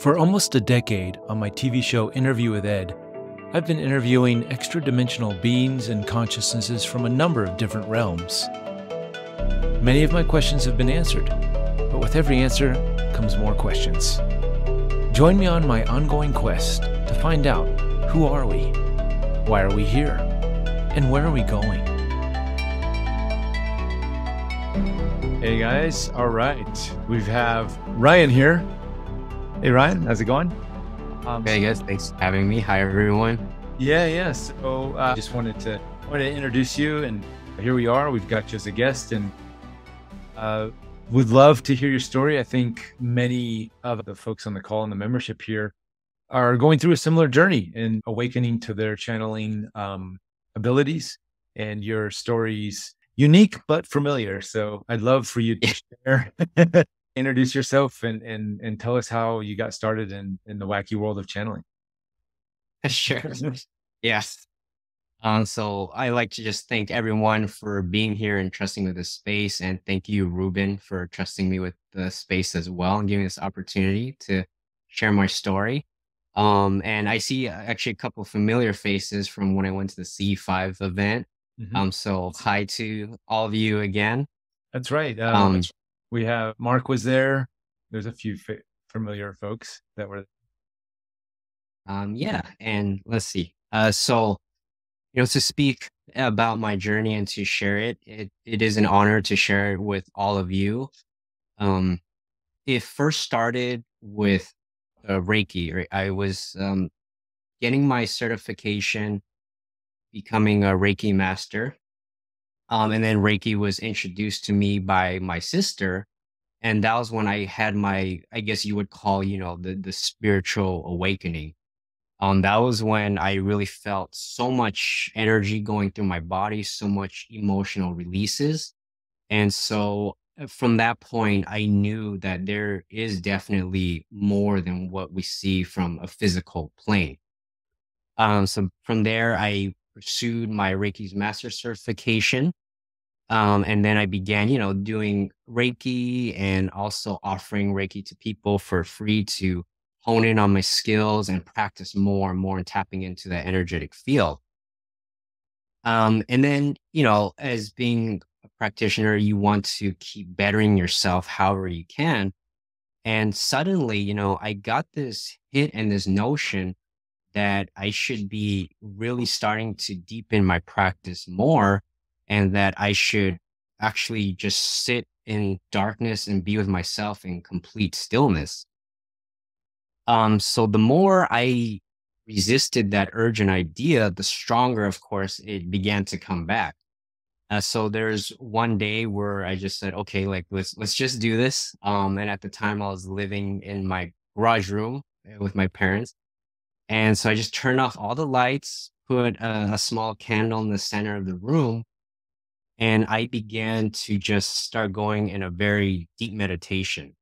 For almost a decade on my TV show Interview with Ed, I've been interviewing extra dimensional beings and consciousnesses from a number of different realms. Many of my questions have been answered, but with every answer comes more questions. Join me on my ongoing quest to find out who are we, why are we here, and where are we going? Hey guys, all right. We have Ryan here. Hey Ryan, how's it going? Um, hey guys, thanks for having me. Hi everyone. Yeah, yeah. So I uh, just wanted to wanted to introduce you, and here we are. We've got you as a guest, and uh, would love to hear your story. I think many of the folks on the call and the membership here are going through a similar journey in awakening to their channeling um, abilities, and your stories unique but familiar. So I'd love for you to share, introduce yourself, and and and tell us how you got started in in the wacky world of channeling. Sure. yes. Um, so I like to just thank everyone for being here and trusting with this space, and thank you, Ruben, for trusting me with the space as well and giving this opportunity to share my story. Um, and I see uh, actually a couple familiar faces from when I went to the C5 event. Mm-hmm. Um, so hi to all of you again. That's right. Um, um, we have Mark was there. There's a few fa- familiar folks that were. Um, yeah, and let's see. Uh, so you know, to speak about my journey and to share it, it, it is an honor to share it with all of you. Um, it first started with uh, Reiki. Right? I was um, getting my certification, becoming a Reiki master. Um, and then Reiki was introduced to me by my sister. And that was when I had my, I guess you would call, you know, the, the spiritual awakening. Um, that was when I really felt so much energy going through my body, so much emotional releases. And so uh, from that point, I knew that there is definitely more than what we see from a physical plane. Um, so from there, I pursued my Reiki's master certification. Um, and then I began, you know, doing Reiki and also offering Reiki to people for free to hone in on my skills and practice more and more and tapping into that energetic field. Um, and then, you know, as being a practitioner, you want to keep bettering yourself however you can. And suddenly, you know, I got this hit and this notion that I should be really starting to deepen my practice more and that I should actually just sit in darkness and be with myself in complete stillness. Um, so the more I resisted that urgent idea, the stronger, of course, it began to come back. Uh, so there's one day where I just said, okay, like let's let's just do this. Um, and at the time I was living in my garage room eh, with my parents, and so I just turned off all the lights, put a, a small candle in the center of the room, and I began to just start going in a very deep meditation.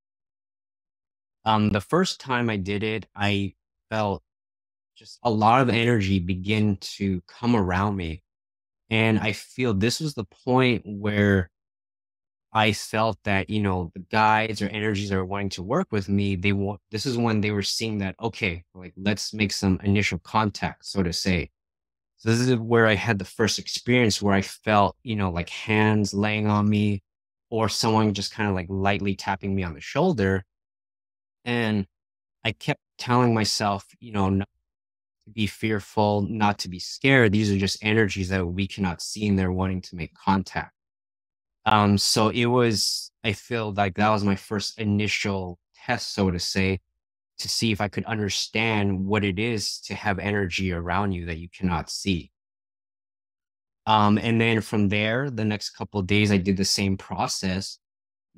Um, the first time I did it, I felt just a lot of energy begin to come around me. And I feel this was the point where I felt that, you know, the guides or energies that are wanting to work with me, they want, this is when they were seeing that, okay, like let's make some initial contact, so to say. So this is where I had the first experience where I felt, you know, like hands laying on me or someone just kind of like lightly tapping me on the shoulder. And I kept telling myself, you know, not to be fearful, not to be scared. These are just energies that we cannot see and they're wanting to make contact. Um, so it was, I feel like that was my first initial test, so to say, to see if I could understand what it is to have energy around you that you cannot see. Um, and then from there, the next couple days, I did the same process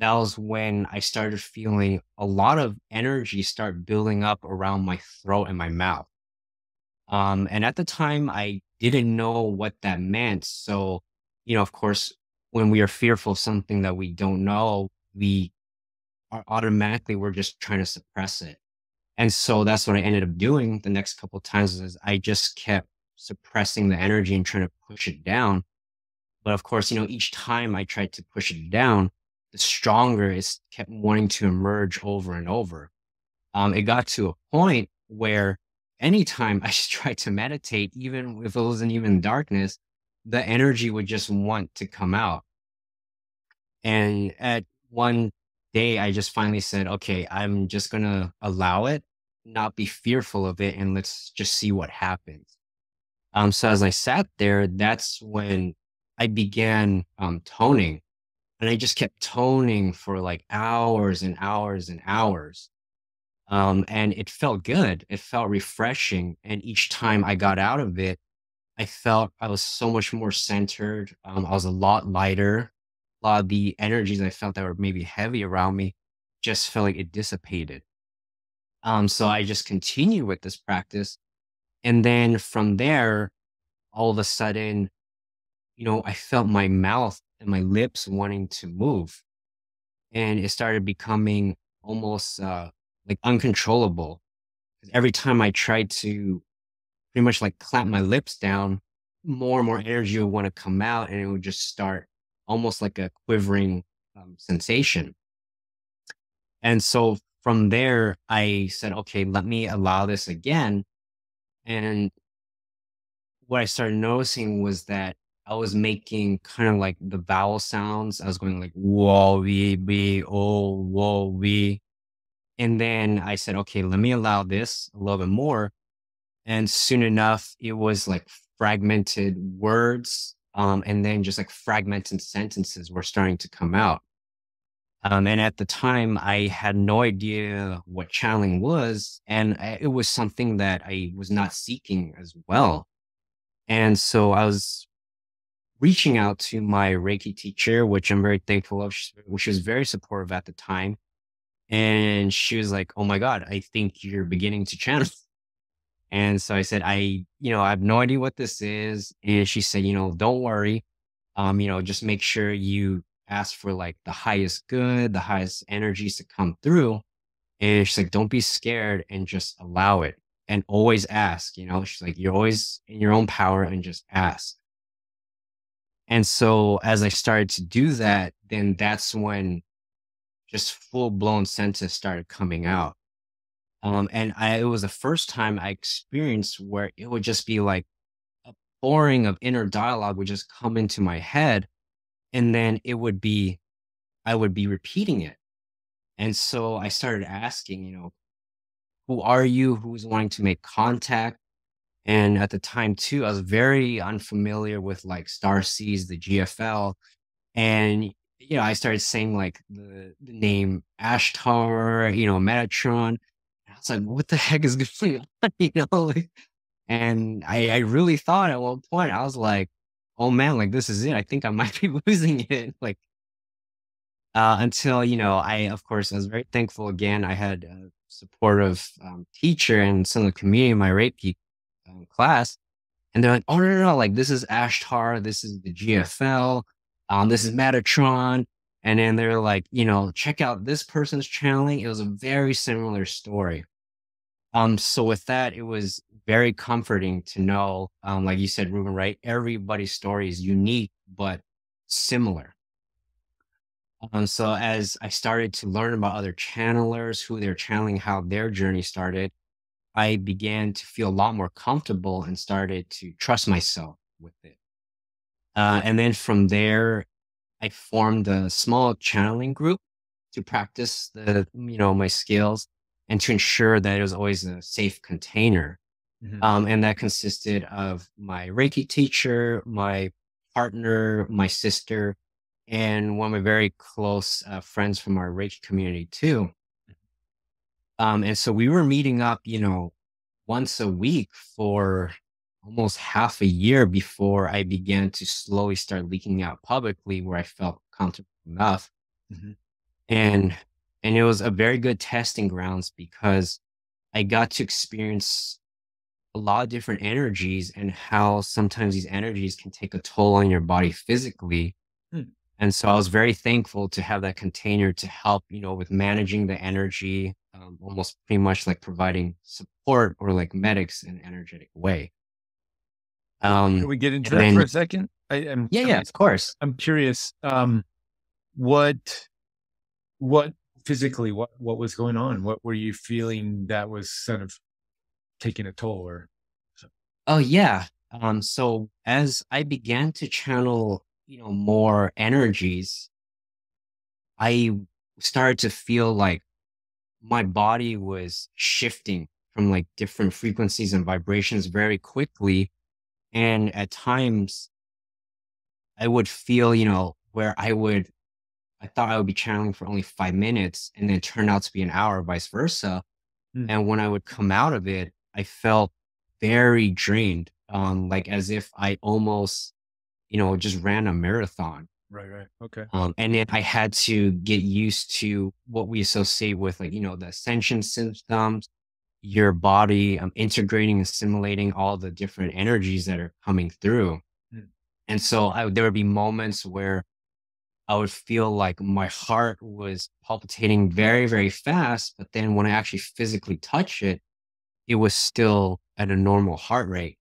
that was when I started feeling a lot of energy start building up around my throat and my mouth. Um, and at the time, I didn't know what that meant. So, you know, of course, when we are fearful of something that we don't know, we are automatically, we're just trying to suppress it. And so that's what I ended up doing the next couple times is I just kept suppressing the energy and trying to push it down. But of course, you know, each time I tried to push it down, the stronger it kept wanting to emerge over and over. um, it got to a point where anytime I tried to meditate, even if it wasn't even darkness, the energy would just want to come out. And at one day, I just finally said, okay, I'm just going to allow it, not be fearful of it, and let's just see what happens. Um, so as I sat there, that's when I began um, toning. And I just kept toning for like hours and hours and hours. Um, and it felt good. It felt refreshing. And each time I got out of it, I felt I was so much more centered. Um, I was a lot lighter. A lot of the energies I felt that were maybe heavy around me just felt like it dissipated. Um, so I just continued with this practice. And then from there, all of a sudden, you know, I felt my mouth and my lips wanting to move. And it started becoming almost uh, like uncontrollable. Every time I tried to pretty much like clamp my lips down, more and more energy would want to come out and it would just start almost like a quivering um, sensation. And so from there, I said, okay, let me allow this again. And what I started noticing was that I was making kind of like the vowel sounds. I was going like whoa, we, we, oh, whoa, we. And then I said, okay, let me allow this a little bit more. And soon enough, it was like fragmented words. Um, and then just like fragmented sentences were starting to come out. Um, and at the time, I had no idea what channeling was. And I, it was something that I was not seeking as well. And so I was reaching out to my Reiki teacher, which I'm very thankful of, which was very supportive at the time. And she was like, Oh my God, I think you're beginning to channel. And so I said, I, you know, I have no idea what this is. And she said, you know, don't worry. Um, you know, just make sure you ask for like the highest good, the highest energies to come through. And she's like, don't be scared and just allow it and always ask, you know, she's like, you're always in your own power and just ask. And so as I started to do that, then that's when just full blown senses started coming out. Um, and I, it was the first time I experienced where it would just be like a pouring of inner dialogue would just come into my head. And then it would be, I would be repeating it. And so I started asking, you know, who are you? Who's wanting to make contact? And at the time too, I was very unfamiliar with like Star Seeds, the GFL. And, you know, I started saying like the, the name Ashtar, you know, Metatron was like, what the heck is going on? you know, and I, I really thought at one point, I was like, oh man, like this is it. I think I might be losing it. Like, uh, until, you know, I, of course, I was very thankful again. I had a supportive um, teacher and some of the community in my Reiki um, class. And they're like, oh, no, no, no, like this is Ashtar. This is the GFL. Um, this is Metatron. And then they're like, you know, check out this person's channeling. It was a very similar story. Um, so with that, it was very comforting to know, um, like you said, Ruben, right? Everybody's story is unique, but similar. Um, so as I started to learn about other channelers, who they're channeling, how their journey started, I began to feel a lot more comfortable and started to trust myself with it. Uh, and then from there, I formed a small channeling group to practice the, you know, my skills and to ensure that it was always a safe container. Mm-hmm. Um, and that consisted of my Reiki teacher, my partner, my sister, and one of my very close uh, friends from our Reiki community too. Um, and so we were meeting up, you know, once a week for almost half a year before I began to slowly start leaking out publicly where I felt comfortable enough. Mm-hmm. And and it was a very good testing grounds because I got to experience a lot of different energies and how sometimes these energies can take a toll on your body physically. Hmm. And so I was very thankful to have that container to help, you know, with managing the energy, um, almost pretty much like providing support or like medics in an energetic way. Um, Can we get into that then, for a second? I, am yeah, yeah, of course. I'm curious. Um, what, what physically what what was going on? What were you feeling that was sort of taking a toll or Oh yeah. Um, so as I began to channel, you know, more energies, I started to feel like my body was shifting from like different frequencies and vibrations very quickly. And at times I would feel, you know, where I would, I thought I would be channeling for only five minutes and then it turned out to be an hour, vice versa. Mm. And when I would come out of it, I felt very drained, um, like as if I almost, you know, just ran a marathon. right, right. Okay. Um, and then I had to get used to what we associate with, like, you know, the ascension symptoms, your body um, integrating and assimilating all the different energies that are coming through. Mm. And so I, there would be moments where I would feel like my heart was palpitating very, very fast. But then when I actually physically touch it, it was still at a normal heart rate.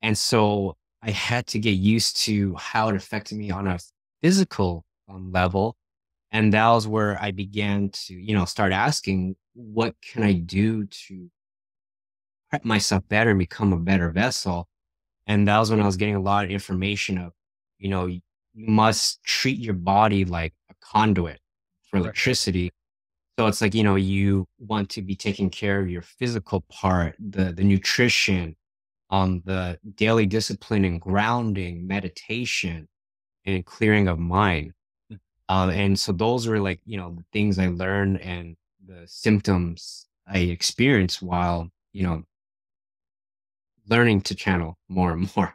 And so I had to get used to how it affected me on a physical um, level. And that was where I began to, you know, start asking, what can I do to prep myself better and become a better vessel? And that was when I was getting a lot of information of, you know, you must treat your body like a conduit for electricity. So it's like, you know, you want to be taking care of your physical part, the the nutrition, um, the daily discipline and grounding, meditation, and clearing of mind. Mm. Um, and so those were like, you know, the things I learned and the symptoms I experienced while, you know, learning to channel more and more.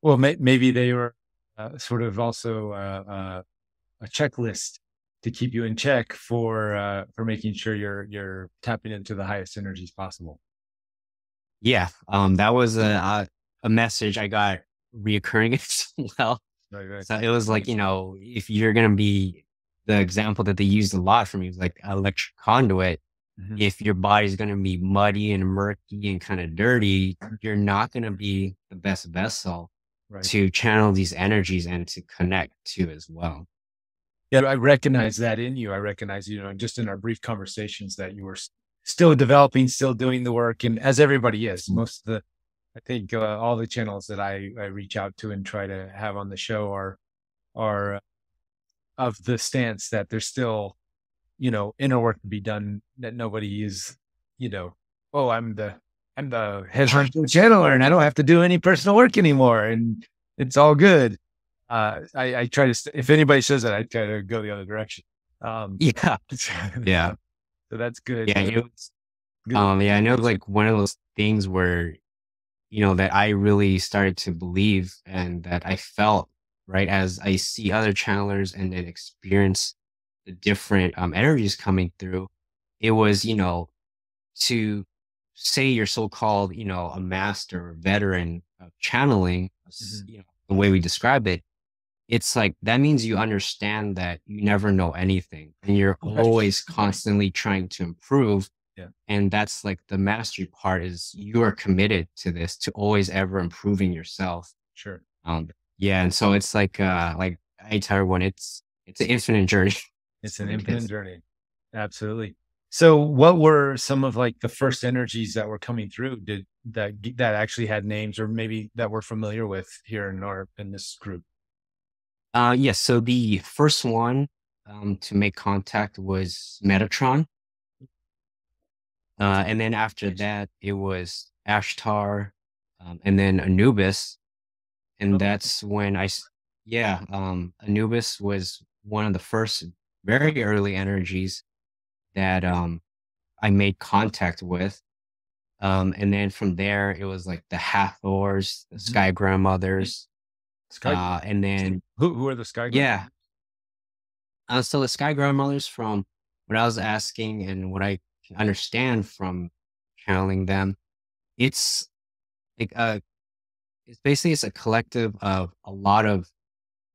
Well, may, maybe they were uh, sort of also uh, uh, a checklist to keep you in check for uh, for making sure you're you're tapping into the highest energies possible. Yeah, um, that was a a, message I got reoccurring as well. Right, right. So it was like, you know, if you're gonna be the example that they used a lot for me was like electric conduit. Mhm. If your body's gonna be muddy and murky and kind of dirty, you're not gonna be the best vessel Right. to channel these energies and to connect to as well. Yeah, I recognize that in you. I recognize, you know, just in our brief conversations that you were still developing, still doing the work, and as everybody is, most of the, I think, uh, all the channels that I I reach out to and try to have on the show are are of the stance that there's still, you know, inner work to be done. That nobody is, you know, oh, I'm the I'm the head honcho channeler, and I don't have to do any personal work anymore, and it's all good uh, I, I try to, st- if anybody says that, I try to go the other direction. Um, Yeah. Yeah. so that's good. Yeah. Was Good. Um, yeah, I know like one of those things where, you know, that I really started to believe and that I felt, right, as I see other channelers and then experience the different um energies coming through, it was, you know, to say you're so-called, you know, a master or veteran of channeling, Mhm. you know, the way we describe it, it's like that means you understand that you never know anything and you're always constantly trying to improve Yeah. and that's like the mastery part is you are committed to this to always ever improving yourself Sure. um yeah and so it's like uh like i tell everyone it's it's an infinite journey It's an infinite journey. Absolutely. So what were some of like the first energies that were coming through? Did that, that actually had names or maybe that we're familiar with here in our, in this group? uh yes. So the first one um to make contact was metatron. Uh and then after that it was ashtar um, and then anubis. And Oh. that's I yeah, um, Anubis was one of the first very early energies that um I made contact with. Um, and then from there it was like the Hathors, the Mhm. Sky Grandmothers, Sky, uh, and then who, who are the Sky? yeah, uh, so the Sky Grandmothers from what I was asking and what I can understand from channeling them, it's like uh, it's basically it's a collective of a lot of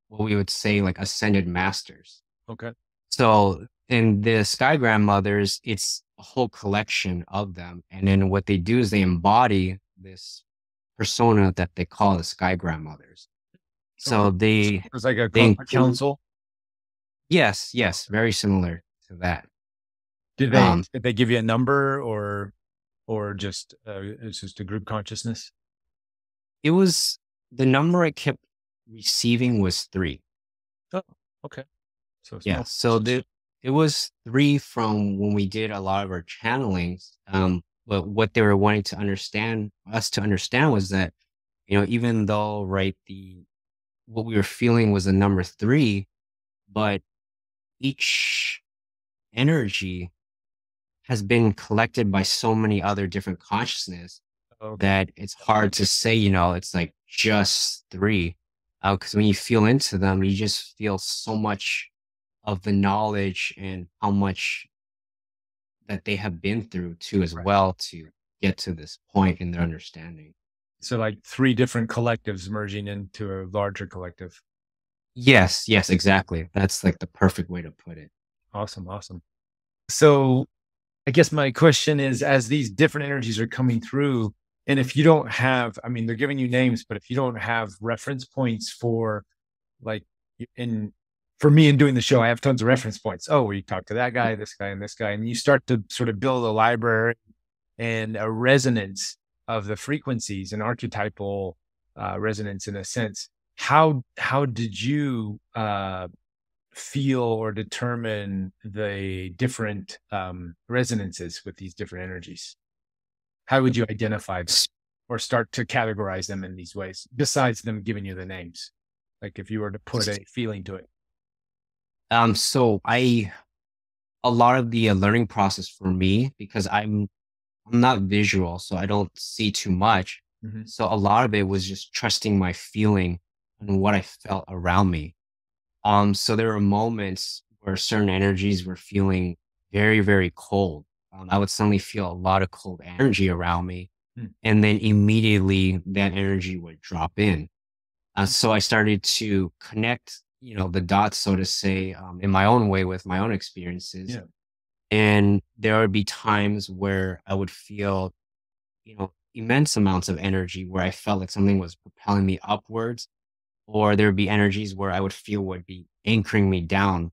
what we would say like ascended masters. Okay. So in the Sky Grandmothers, it's a whole collection of them. And then what they do is they embody this persona that they call the Sky Grandmothers. So they, It's like a, They co- a include- council. yes, yes, very similar to that. Did they um, did they give you a number or or just uh, it's just a group consciousness? It was the number I kept receiving was three. Oh, okay. So yeah, so the it was three from when we did a lot of our channelings. Um, but what they were wanting to understand us to understand was that you know even though right the what we were feeling was a number three but each energy has been collected by so many other different consciousness okay. that it's hard to say you know it's like just three because uh, when you feel into them you just feel so much of the knowledge and how much that they have been through too as right. well to get to this point in their understanding. So like three different collectives merging into a larger collective. Yes, yes, exactly. That's like the perfect way to put it. Awesome, awesome. So I guess my question is as these different energies are coming through, and if you don't have, I mean, they're giving you names, but if you don't have reference points for like in for me in doing the show, I have tons of reference points. Oh, you talk to that guy, this guy, and this guy, and you start to sort of build a library and a resonance of the frequencies and archetypal uh, resonance in a sense. How how did you uh, feel or determine the different um, resonances with these different energies? How would you identify or start to categorize them in these ways, besides them giving you the names? Like if you were to put a feeling to it. Um, so I, a lot of the uh, learning process for me, because I'm, I'm not visual, so I don't see too much. Mm-hmm. So a lot of it was just trusting my feeling and what I felt around me. Um, so there were moments where certain energies were feeling very, very cold. Um, I would suddenly feel a lot of cold energy around me. Mm. And then immediately that energy would drop in. Uh, so I started to connect you know the dots so to say um, in my own way with my own experiences. Yeah. and there would be times where i would feel you know immense amounts of energy where i felt like something was propelling me upwards or there would be energies where i would feel would be anchoring me down.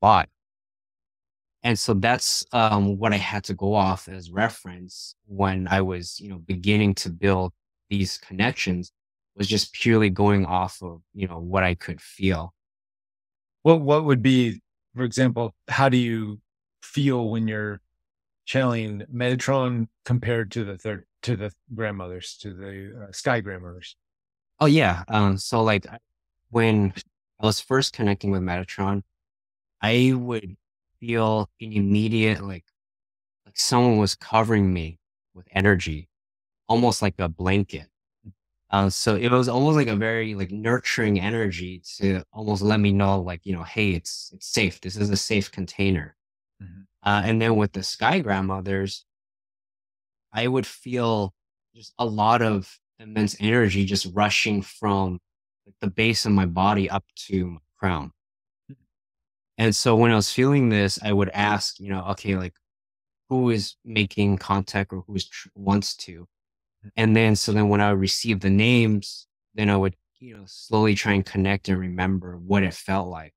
But and so that's um, what i had to go off as reference when i was you know beginning to build these connections was just purely going off of you know what i could feel what what would be, for example, how do you feel when you're channeling Metatron compared to the third to the grandmothers to the uh, sky grandmothers? Oh yeah. Um. So like when I was first connecting with Metatron, I would feel an immediate like like someone was covering me with energy, almost like a blanket. Uh, so it was almost like a very like nurturing energy to almost let me know like you know hey it's it's safe this is a safe container mm-hmm. uh, and then with the sky grandmothers i would feel just a lot of immense energy just rushing from like, the base of my body up to my crown mm. and so when i was feeling this i would ask you know okay like who is making contact or who is tr- wants to and then, so then when I would receive the names, then I would, you know, slowly try and connect and remember what it felt like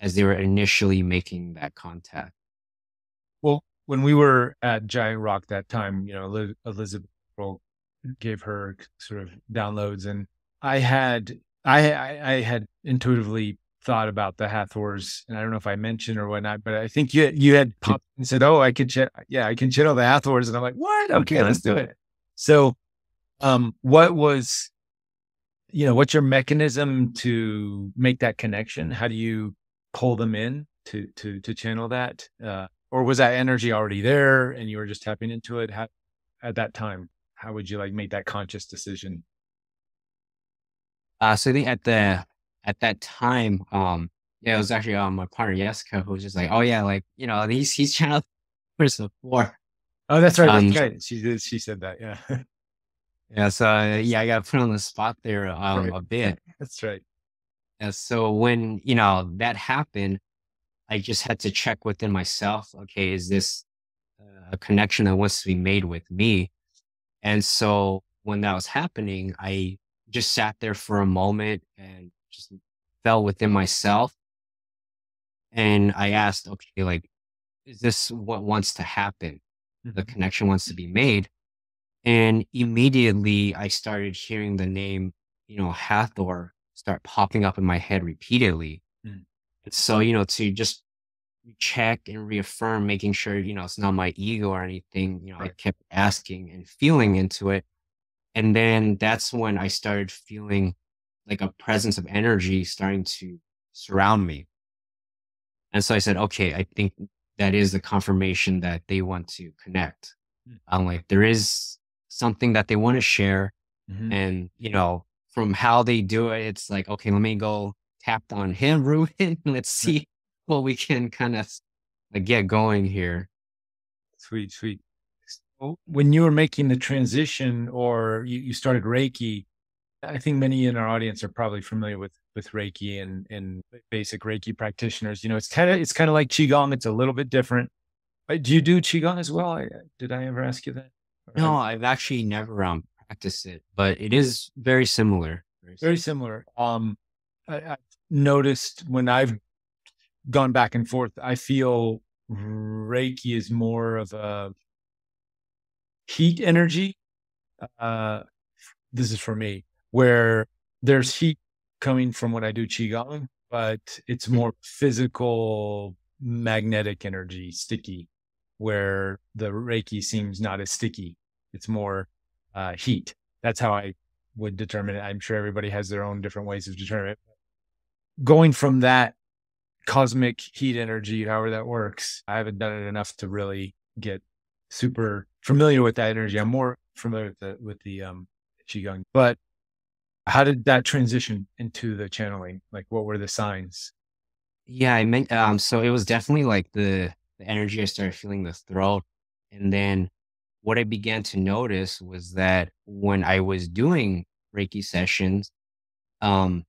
as they were initially making that contact. Well, when we were at Giant Rock that time, you know, Elizabeth gave her sort of downloads and I had, I, I, I had intuitively thought about the Hathors, and I don't know if I mentioned or whatnot, but I think you you had popped and said, "Oh, I could, ch- yeah, I can channel the Hathors," and I'm like, "What? Okay, let's do it." So, um, what was, you know, what's your mechanism to make that connection? How do you pull them in to to to channel that, uh, or was that energy already there and you were just tapping into it? How, at that time, how would you like make that conscious decision? Uh, so I think at the at that time, um, yeah, it was actually um my partner Jessica who was just like, oh yeah, like you know he's he's channeled for. Oh, that's right. Um, that's right. She did. She said that. Yeah. yeah. So uh, yeah, I got put on the spot there um, right. a bit. That's right. And So when you know that happened, I just had to check within myself. Okay, is this uh, a connection that wants to be made with me? And so when that was happening, I just sat there for a moment and just fell within myself. And I asked, okay, like, is this what wants to happen? The Mhm. connection wants to be made. And immediately I started hearing the name, you know, Hathor start popping up in my head repeatedly. Mm. And so, you know, to just check and reaffirm, making sure, you know, it's not my ego or anything, you know, I kept asking and feeling into it. And then that's when I started feeling like a presence of energy starting to surround me. And so I said, okay, I think that is the confirmation that they want to connect. I'm like, there is something that they want to share. Mhm. And, you know, from how they do it, it's like, okay, let me go tap on him, Ruben. Let's see what we can kind of like get going here. Sweet, sweet. So when you were making the transition or you, you started Reiki, I think many in our audience are probably familiar with with Reiki and and basic Reiki practitioners. You know, it's kind of it's kind of like Qigong. It's a little bit different. Do you do Qigong as well? I, did I ever ask you that? Or No, I've actually never um practiced it, but it is very similar. Very very similar. Um, I, I've noticed when I've gone back and forth, I feel Reiki is more of a heat energy. Uh, this is for me, where there's heat coming from when I do Qigong, but it's more physical, magnetic energy, sticky, where the Reiki seems not as sticky. It's more uh, heat. That's how I would determine it. I'm sure everybody has their own different ways of determining it. Going from that cosmic heat energy, however that works, I haven't done it enough to really get super familiar with that energy. I'm more familiar with the with the um qigong. But how did that transition into the channeling? Like, what were the signs? Yeah, I meant um so it was definitely like the the energy I started feeling the throat. And then what I began to notice was that when I was doing Reiki sessions, um,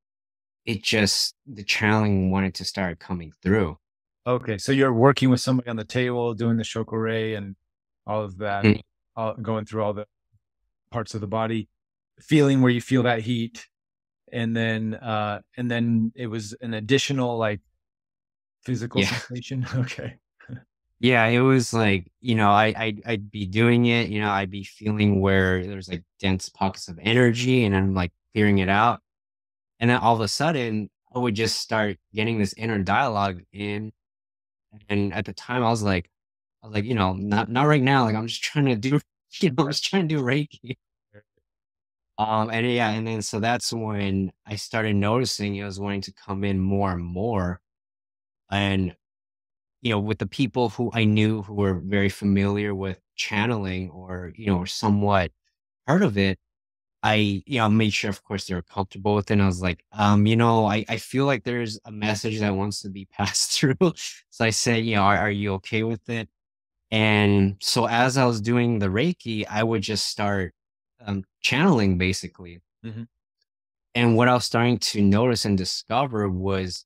it just the channeling wanted to start coming through. Okay, so you're working with somebody on the table, doing the shokore and all of that, Mm. all, going through all the parts of the body, feeling where you feel that heat, and then uh and then it was an additional like physical Yeah. sensation. Okay. Yeah, it was like, you know, I I'd, I'd be doing it, you know, I'd be feeling where there's like dense pockets of energy and I'm like clearing it out. And then all of a sudden, I would just start getting this inner dialogue in. And at the time I was like, I was like, you know, not not right now. Like I'm just trying to do, you know, I'm just trying to do Reiki. Um, and yeah, and then so that's when I started noticing it was wanting to come in more and more. And you know, with the people who I knew who were very familiar with channeling or, you know, or somewhat part of it, I, you know, made sure, of course, they were comfortable with it. And I was like, um, you know, I, I feel like there's a message that wants to be passed through. So I said, you know, are, are you okay with it? And so as I was doing the Reiki, I would just start um, channeling basically. Mhm. And what I was starting to notice and discover was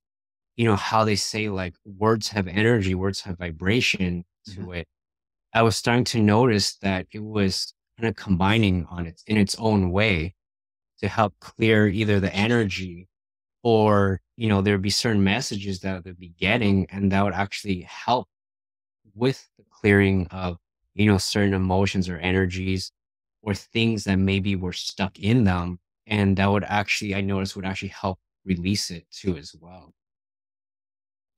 you know how they say like words have energy words have vibration to it i was starting to notice that it was kind of combining on its in its own way to help clear either the energy or you know there'd be certain messages that they'd be getting and that would actually help with the clearing of you know certain emotions or energies or things that maybe were stuck in them and that would actually i noticed would actually help release it too as well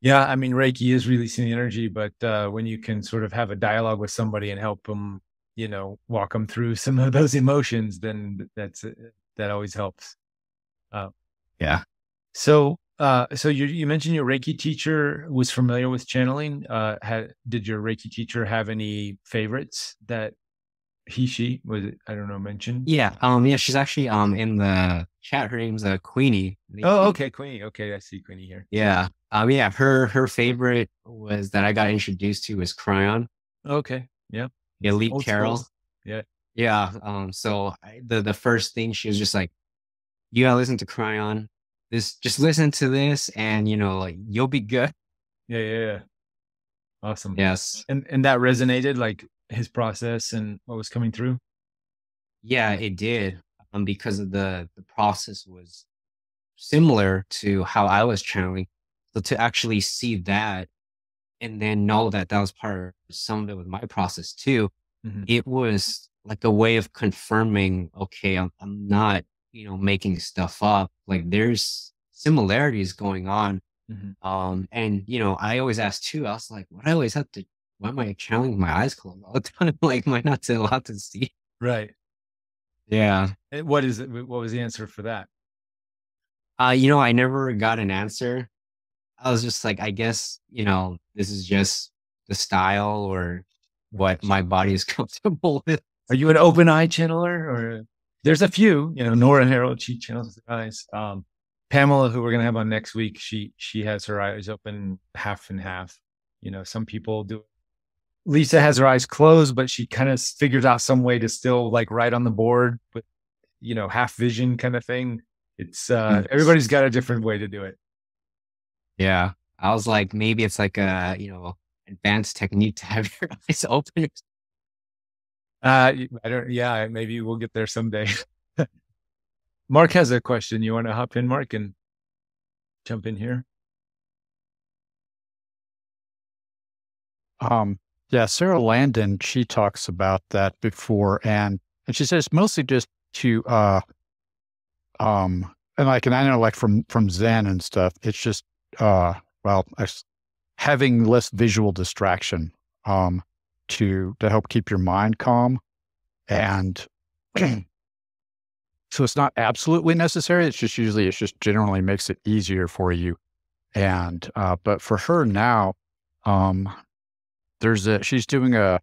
Yeah, I mean, Reiki is releasing the energy, but uh, when you can sort of have a dialogue with somebody and help them, you know, walk them through some of those emotions, then that's uh, that always helps. yeah So, uh, so you you mentioned your Reiki teacher was familiar with channeling. Uh, had did your Reiki teacher have any favorites that he she was it, I don't know mentioned? Yeah, um, yeah, she's actually um in the chat. Her name's uh, Queenie. Oh, okay, Queenie. Okay, I see Queenie here. Yeah, um, yeah. Her her favorite was that I got introduced to was Kryon. Okay, yeah, Yeah, Lee Old school. Yeah. yeah. Um, so I, the the first thing she was just like, "You gotta listen to Kryon. This just listen to this, and you know, like you'll be good." yeah, yeah, yeah. Awesome. Yes. and and that resonated like his process and what was coming through. Yeah, it did. Um, because of the the process was similar to how I was channeling. So to actually see that and then know that that was part of some of it with my process too, Mhm. it was like a way of confirming, okay, I'm, I'm not, you know, making stuff up. Like there's similarities going on. Mhm. Um, and you know, I always ask too, I was like, what I always have to, why am I channeling my eyes closed all the time? Like, am I not allowed to see? Right. Yeah. What is it? What was the answer for that? Uh, you know, I never got an answer. I was just like, I guess, you know, this is just the style or what my body is comfortable with. Are you an open eye channeler or there's a few, you know, Nora Herold, she channels her eyes. Um, Pamela, who we're going to have on next week, she, she has her eyes open half and half. You know, some people do. Lisa has her eyes closed, but she kind of figures out some way to still like write on the board with, you know, half vision kind of thing. It's, uh, everybody's got a different way to do it. Yeah. I was like, maybe it's like a, you know, advanced technique to have your eyes open. Uh, I don't, yeah, maybe we'll get there someday. Mark has a question. You want to hop in, Mark, and jump in here? Um, yeah, Sara Landon, she talks about that before, and and she says mostly just to uh, um, and like, and I know like from from Zen and stuff, it's just uh, well, having less visual distraction, um, to to help keep your mind calm, and so it's not absolutely necessary. It's just usually it's just generally makes it easier for you, and uh, but for her now, um, there's a she's doing a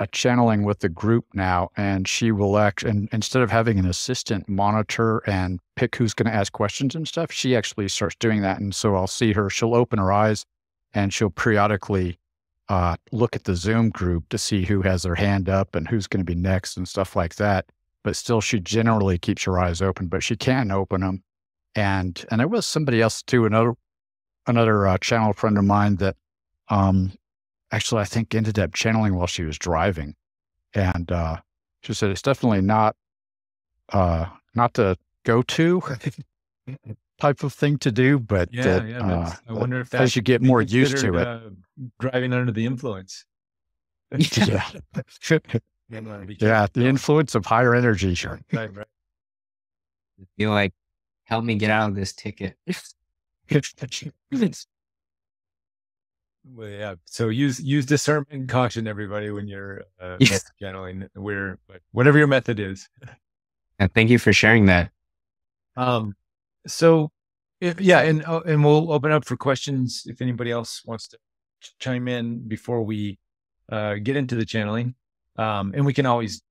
a channeling with the group now and she will act and instead of having an assistant monitor and pick who's going to ask questions and stuff she actually starts doing that and so i'll see her she'll open her eyes and she'll periodically uh, look at the zoom group to see who has their hand up and who's going to be next and stuff like that but still she generally keeps her eyes open but she can open them and and there was somebody else too another another uh, channel friend of mine that um actually I think ended up channeling while she was driving. And uh she said it's definitely not uh not the go to type of thing to do, but Yeah, that, yeah. uh, I wonder if as that you get more used to it. uh, driving under the influence. yeah. You wanna be yeah, the influence of higher energy. Sure. Right, right. Feel like, help me get out of this ticket. Well, yeah. So use use discernment and caution, everybody, when you're uh, Yeah. channeling. We're whatever your method is. And thank you for sharing that. Um, so if, yeah, and uh, and we'll open up for questions if anybody else wants to ch- chime in before we uh, get into the channeling. Um, and we can always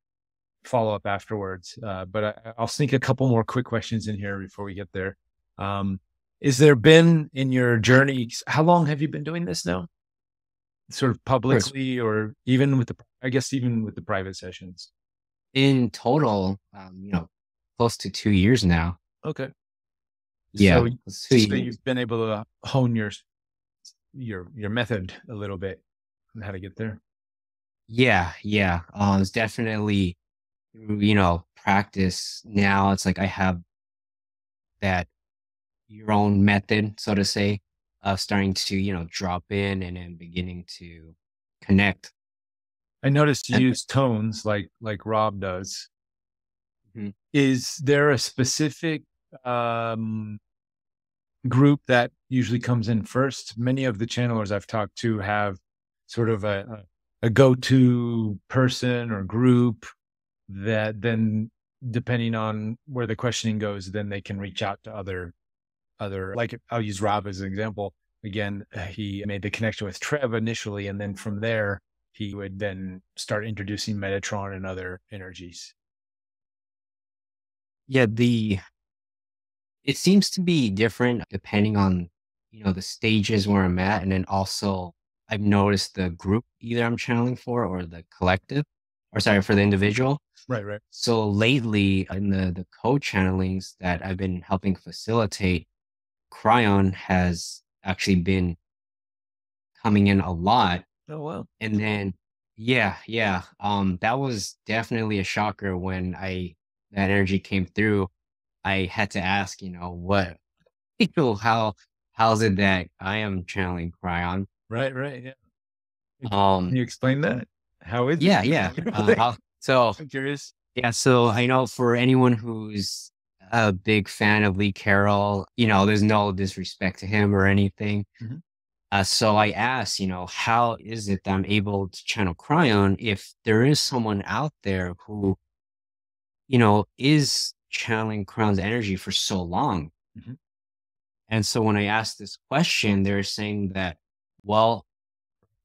follow up afterwards. Uh, but I, I'll sneak a couple more quick questions in here before we get there. Um, is there been in your journey? How long have you been doing this now? Sort of publicly, or even with the, I guess even with the private sessions. In total, um, you know, close to two years now. Okay. Yeah. So so you've been able to hone your your your method a little bit and how to get there. Yeah, yeah. Um, it's definitely, you know, practice. Now it's like I have that your own method, so to say, of starting to, you know, drop in and then beginning to connect. I noticed you use tones like like Rob does. Mhm. Is there a specific um, group that usually comes in first? Many of the channelers I've talked to have sort of a a, a go to person or group that then, depending on where the questioning goes, then they can reach out to other other like I'll use Rob as an example. Again, uh, he made the connection with Trev initially, and then from there he would then start introducing Metatron and other energies. Yeah, the it seems to be different depending on, you know, the stages where I'm at. And then also I've noticed the group either I'm channeling for or the collective, or sorry, for the individual. Right, right. So lately in the the co-channelings that I've been helping facilitate, Kryon has actually been coming in a lot. Oh wow. And then yeah, yeah. Um that was definitely a shocker when I that energy came through. I had to ask, you know, what you know, how how's it that I am channeling Kryon? Right, right. Yeah. Um, Can you explain that? How is yeah, it? yeah. Uh, so I'm curious. Yeah, so I know for anyone who's a big fan of Lee Carroll, you know, there's no disrespect to him or anything. Mhm. Uh, so I asked, you know, how is it that I'm able to channel Kryon if there is someone out there who, you know, is channeling Kryon's energy for so long? Mhm. And so when I asked this question, they're saying that, well,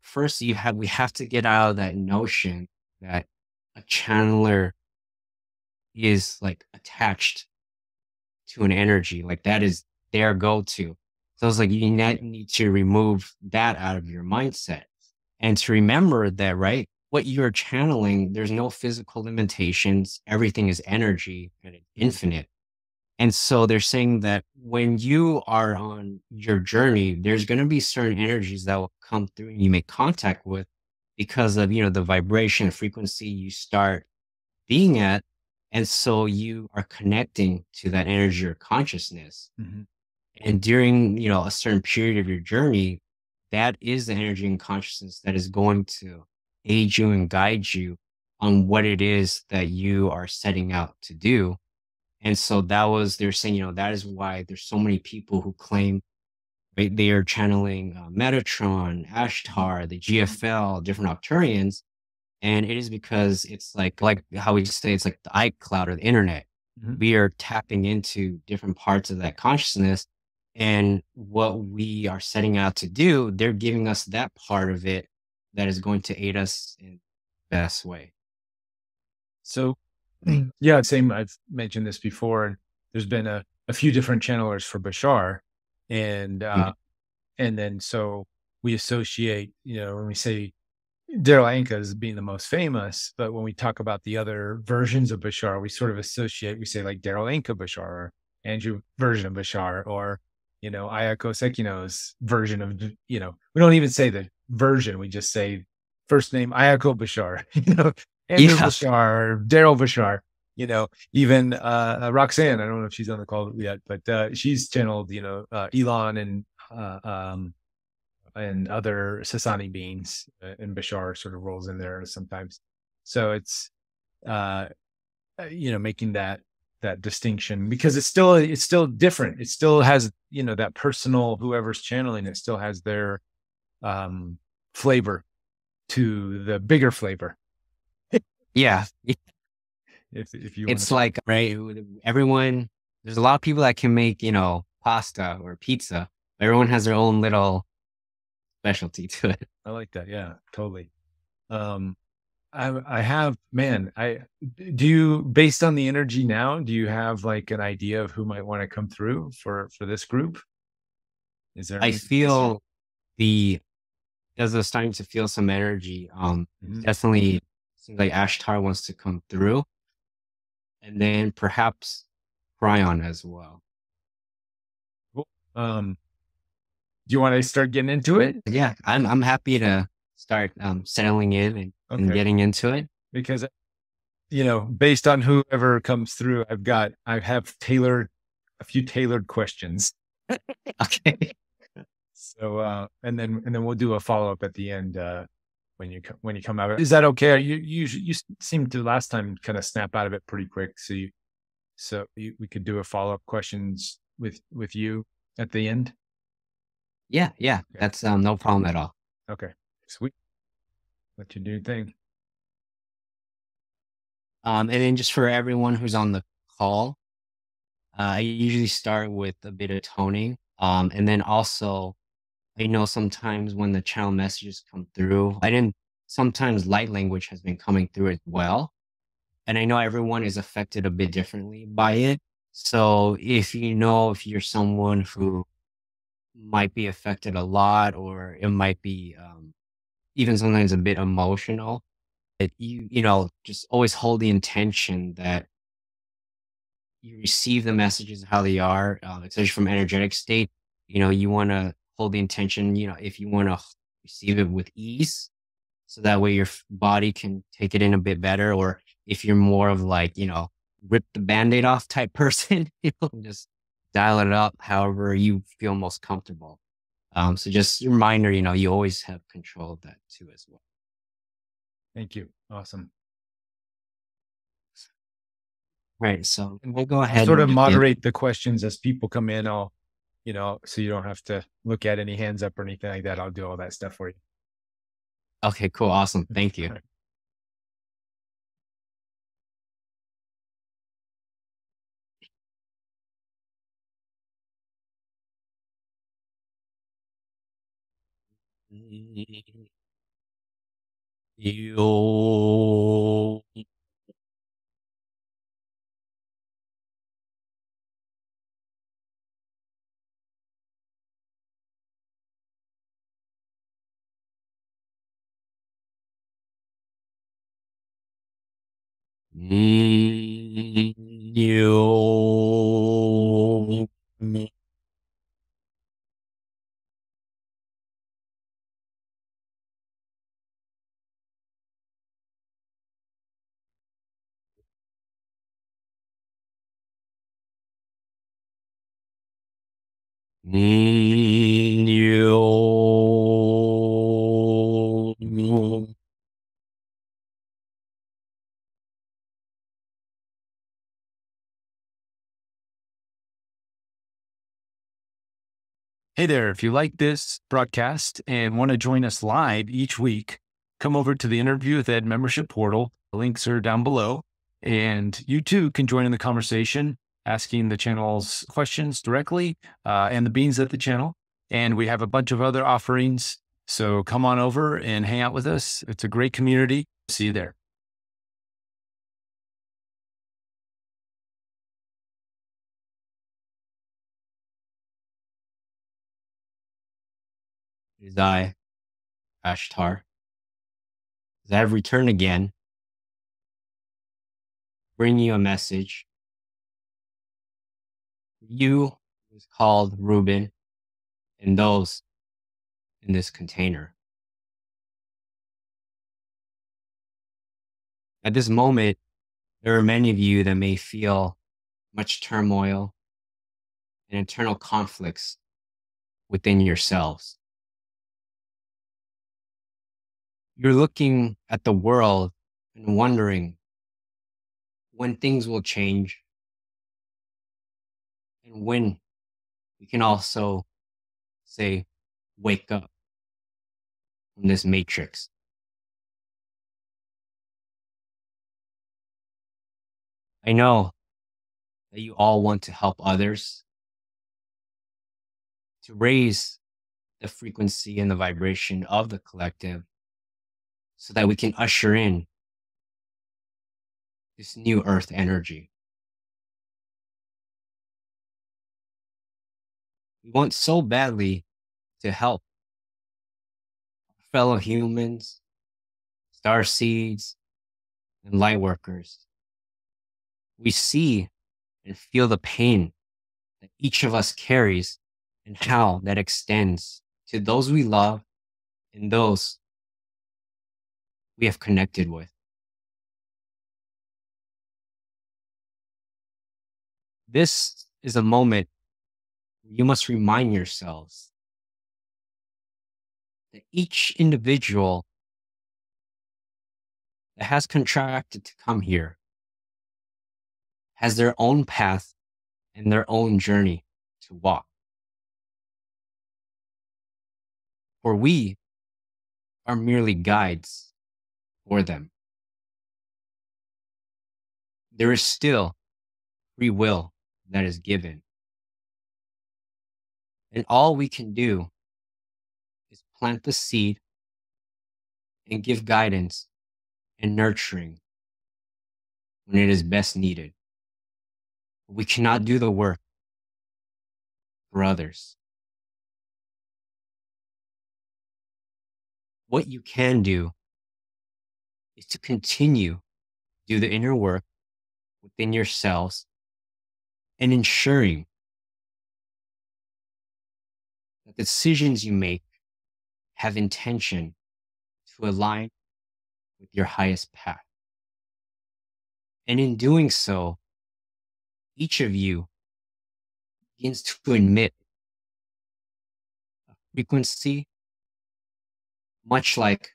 first you have we have to get out of that notion that a channeler is like attached to an energy. Like that is their go to. So it's like you need to remove that out of your mindset and to remember that, right? What you're channeling, there's no physical limitations. Everything is energy and infinite. And so they're saying that when you are on your journey, there's going to be certain energies that will come through and you make contact with because of, you know, the vibration frequency you start being at. And so you are connecting to that energy or consciousness. Mhm. And during, you know, a certain period of your journey, that is the energy and consciousness that is going to aid you and guide you on what it is that you are setting out to do. And so that was, they're saying, you know, that is why there's so many people who claim they, they are channeling uh, Metatron, Ashtar, the GFL, different Arcturians. And it is because it's like, like how we say it's like the iCloud or the internet. Mhm. We are tapping into different parts of that consciousness. And what we are setting out to do, they're giving us that part of it that is going to aid us in the best way. So, yeah, same. I've mentioned this before, and there's been a, a few different channelers for Bashar, and uh, Mhm. and then so we associate, you know, when we say Daryl Anka as being the most famous, but when we talk about the other versions of Bashar, we sort of associate. We say like Daryl Anka Bashar, or Andrew version of Bashar, or you know Ayako Sekino's version of, you know, we don't even say the version. We just say first name Ayako Bashar, you know, Andrew Yeah. Bashar, Daryl Bashar, you know, even uh, uh, Roxanne. I don't know if she's on the call yet, but uh, she's channeled, you know, uh, Elon and uh, um, and other Sasani beings, uh, and Bashar sort of rolls in there sometimes. So it's, uh, uh, you know, making that that distinction because it's still it's still different. It still has you know that personal whoever's channeling it still has their um flavor to the bigger flavor Yeah. if if you it's like right everyone there's a lot of people that can make you know pasta or pizza everyone has their own little specialty to it I like that. Yeah, totally. Um, I I have man. I do you based on the energy now. Do you have like an idea of who might want to come through for for this group? Is there? i feel the as i'm starting to feel some energy um Mhm. definitely seems like ashtar wants to come through and then perhaps Kryon as well Um, do you want to start getting into it? yeah i'm i'm happy to start um settling in and, and getting into it Because you know, based on whoever comes through, I've got I have tailored a few tailored questions. okay So uh and then and then we'll do a follow up at the end uh when you when you come out. Is that okay? You you you seemed to last time kind of snap out of it pretty quick. So you so you, we could do a follow up questions with with you at the end. Yeah yeah that's um no problem at all Okay, sweet. Let you do thing. Um, and then just for everyone who's on the call, uh, I usually start with a bit of toning. Um, and then also, I know sometimes when the channel messages come through, I didn't, sometimes light language has been coming through as well. And I know everyone is affected a bit differently by it. So if you know, if you're someone who might be affected a lot, or it might be, um, even sometimes a bit emotional, that you you know just always hold the intention that you receive the messages how they are um, especially from energetic state you know you want to hold the intention you know if you want to receive it with ease so that way your body can take it in a bit better or if you're more of like you know rip the band-aid off type person you know just dial it up however you feel most comfortable. Um, so just a reminder, you know, you always have control of that too as well. Thank you. Awesome. Right. So we'll go ahead. And sort of moderate the questions as people come in. I'll, you know, so you don't have to look at any hands up or anything like that. I'll do all that stuff for you. Okay, cool. Awesome. Thank you. よー。にょー。Hey there. If you like this broadcast and want to join us live each week, come over to the Interview with Ed membership portal. The links are down below. And you too can join in the conversation, asking the channel's questions directly uh, and the beans at the channel. And we have a bunch of other offerings. So come on over and hang out with us. It's a great community. See you there. Is I, Ashtar. As I have returned again, bring you a message. You is called Reuben, and those in this container. At this moment, there are many of you that may feel much turmoil and internal conflicts within yourselves. You're looking at the world and wondering when things will change and when we can also say, wake up from this matrix. I know that you all want to help others to raise the frequency and the vibration of the collective so that we can usher in this new earth energy. We want so badly to help fellow humans, star seeds, and light workers. We see and feel the pain that each of us carries and how that extends to those we love and those we have connected with. This is a moment you must remind yourselves that each individual that has contracted to come here has their own path and their own journey to walk. For we are merely guides for them. There is still free will that is given. And all we can do is plant the seed and give guidance and nurturing when it is best needed. We cannot do the work for others. What you can do is to continue do the inner work within yourselves and ensuring the decisions you make have intention to align with your highest path. And in doing so, each of you begins to emit a frequency much like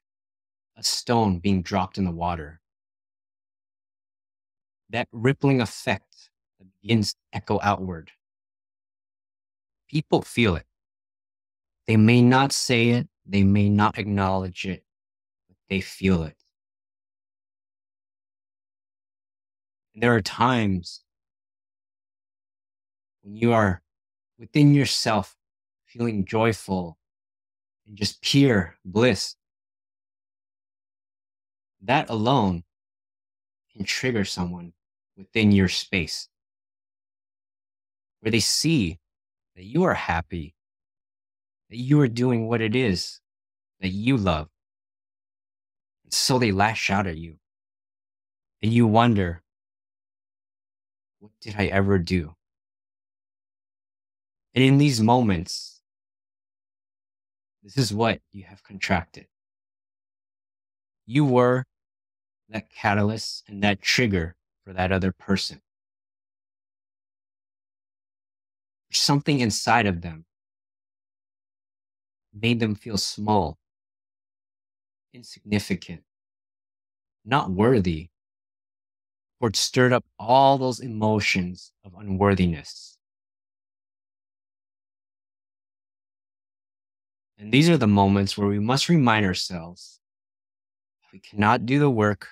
a stone being dropped in the water. That rippling effect begins to echo outward. People feel it. They may not say it, they may not acknowledge it, but they feel it. And there are times when you are within yourself feeling joyful and just pure bliss. That alone can trigger someone within your space where they see that you are happy, that you are doing what it is that you love. So they lash out at you. And you wonder, what did I ever do? And in these moments, this is what you have contracted. You were that catalyst and that trigger for that other person. Something inside of them made them feel small, insignificant, not worthy, or it stirred up all those emotions of unworthiness. And these are the moments where we must remind ourselves we cannot do the work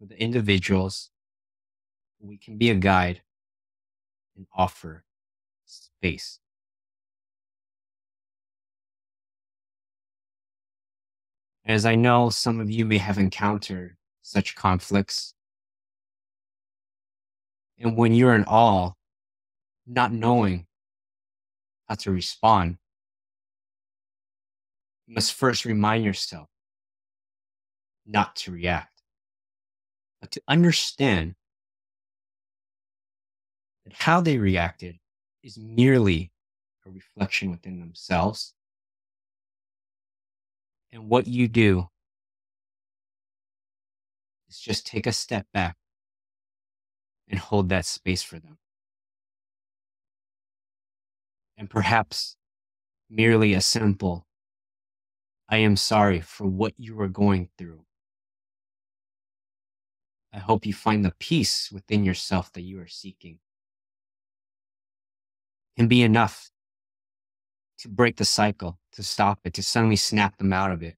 with the individuals. We can be a guide and offer space. As I know some of you may have encountered such conflicts. And when you're in awe, not knowing how to respond, you must first remind yourself not to react, but to understand that how they reacted is merely a reflection within themselves. And what you do is just take a step back and hold that space for them. And perhaps merely a simple, I am sorry for what you are going through. I hope you find the peace within yourself that you are seeking. Can be enough to break the cycle, to stop it, to suddenly snap them out of it.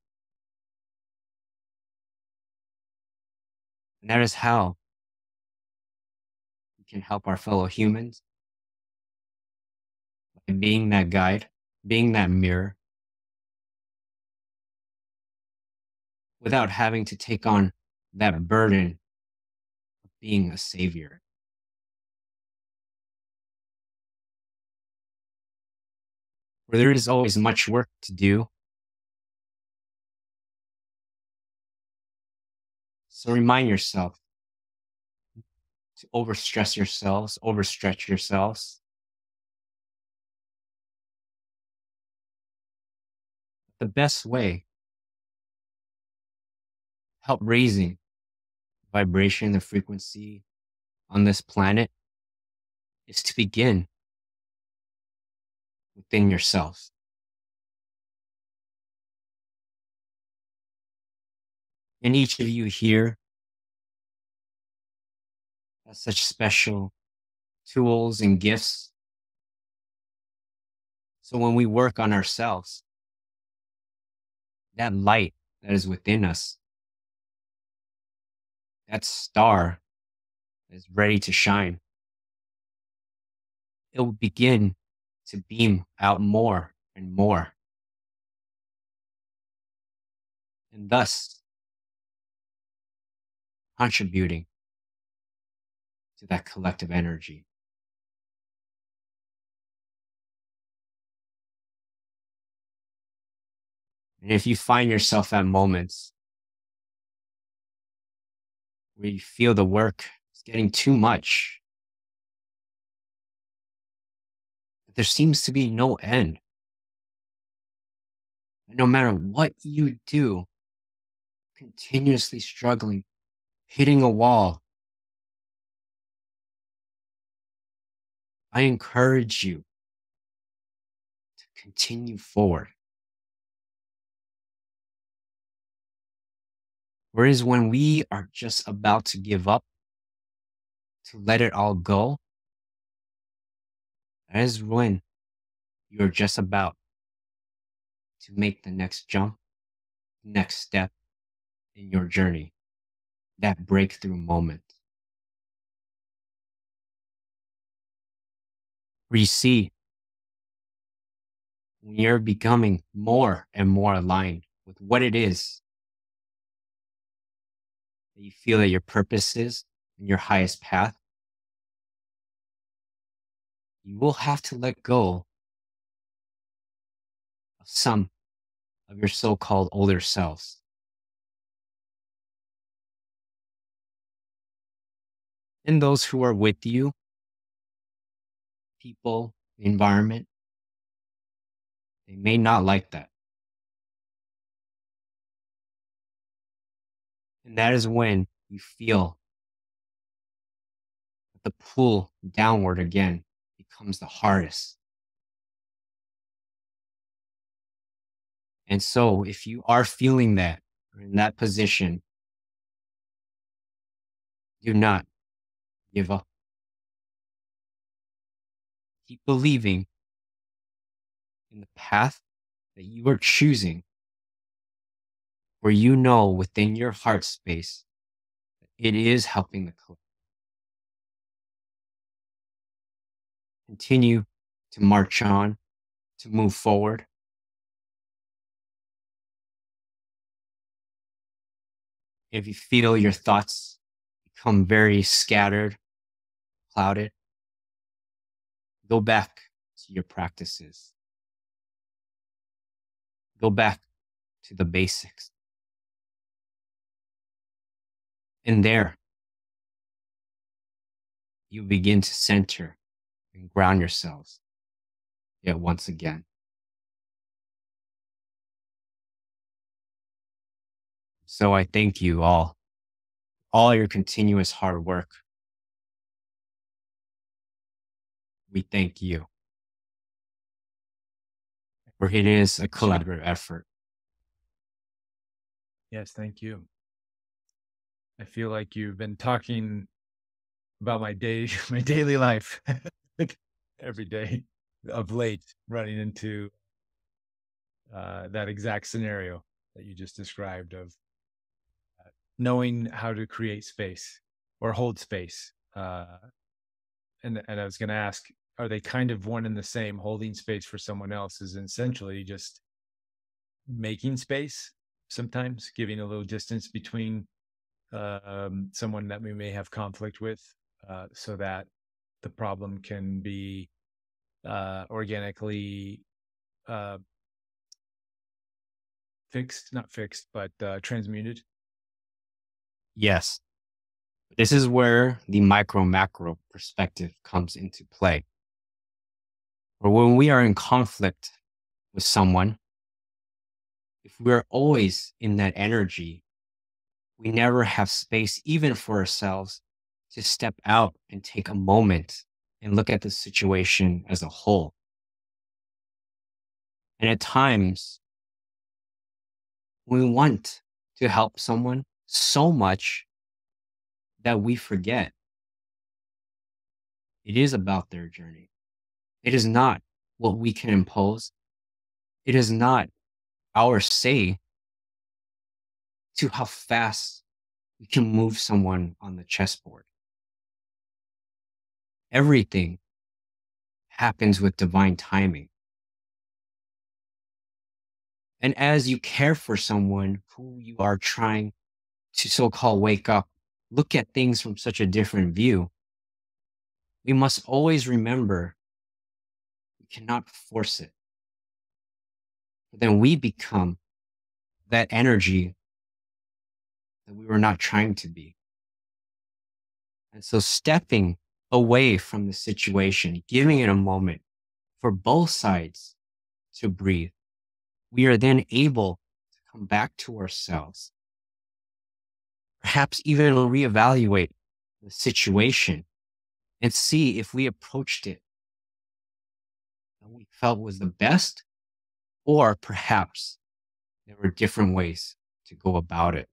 And that is how we can help our fellow humans by being that guide, being that mirror, without having to take on that burden of being a savior. Where there is always much work to do. So remind yourself to overstress yourselves, overstretch yourselves. The best way help raising vibration, the frequency on this planet is to begin within yourself. And each of you here has such special tools and gifts. So when we work on ourselves, that light that is within us that star is ready to shine. It will begin to beam out more and more. And thus, contributing to that collective energy. And if you find yourself at moments where you feel the work is getting too much. There seems to be no end. No matter what you do, continuously struggling, hitting a wall, I encourage you to continue forward. Whereas when we are just about to give up, to let it all go, that is when you're just about to make the next jump, next step in your journey, that breakthrough moment. Where you see when you're becoming more and more aligned with what it is that you feel that your purpose is and your highest path, you will have to let go of some of your so called older selves. And those who are with you, people, environment, they may not like that. And that is when you feel the pull downward again becomes the hardest. And so, if you are feeling that or in that position, do not give up. Keep believing in the path that you are choosing, where you know within your heart space that it is helping the collective. Continue to march on, to move forward. If you feel your thoughts become very scattered, clouded, go back to your practices. Go back to the basics. And there, you begin to center and ground yourselves yet once again. So I thank you all, all your continuous hard work. We thank you. For it is a collaborative effort. Yes, thank you. I feel like you've been talking about my day, my daily life every day of late, running into uh, that exact scenario that you just described of uh, knowing how to create space or hold space. Uh, and and I was going to ask, are they kind of one and the same? Holding space for someone else is essentially just making space. Sometimes giving a little distance between um, someone that we may have conflict with, uh, so that the problem can be uh, organically uh, fixed, not fixed, but uh, transmuted. Yes. This is where the micro macro perspective comes into play. Or when we are in conflict with someone, if we're always in that energy, we never have space, even for ourselves, to step out and take a moment and look at the situation as a whole. And at times, we want to help someone so much that we forget it is about their journey. It is not what we can impose. It is not our say to how fast we can move someone on the chessboard. Everything happens with divine timing. And as you care for someone who you are trying to so called wake up, look at things from such a different view, we must always remember we cannot force it. Then we become that energy that we were not trying to be. And so stepping away from the situation, giving it a moment for both sides to breathe, we are then able to come back to ourselves. Perhaps even reevaluate the situation and see if we approached it that we felt was the best Or perhaps there were different ways to go about it.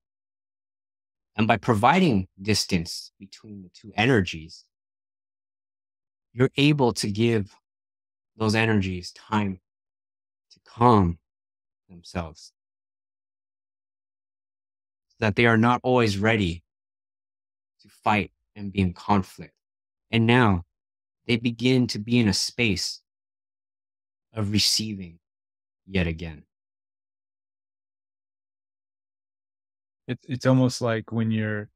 And by providing distance between the two energies, you're able to give those energies time to calm themselves. So that they are not always ready to fight and be in conflict. And now they begin to be in a space of receiving yet again. It's it's almost like when you're,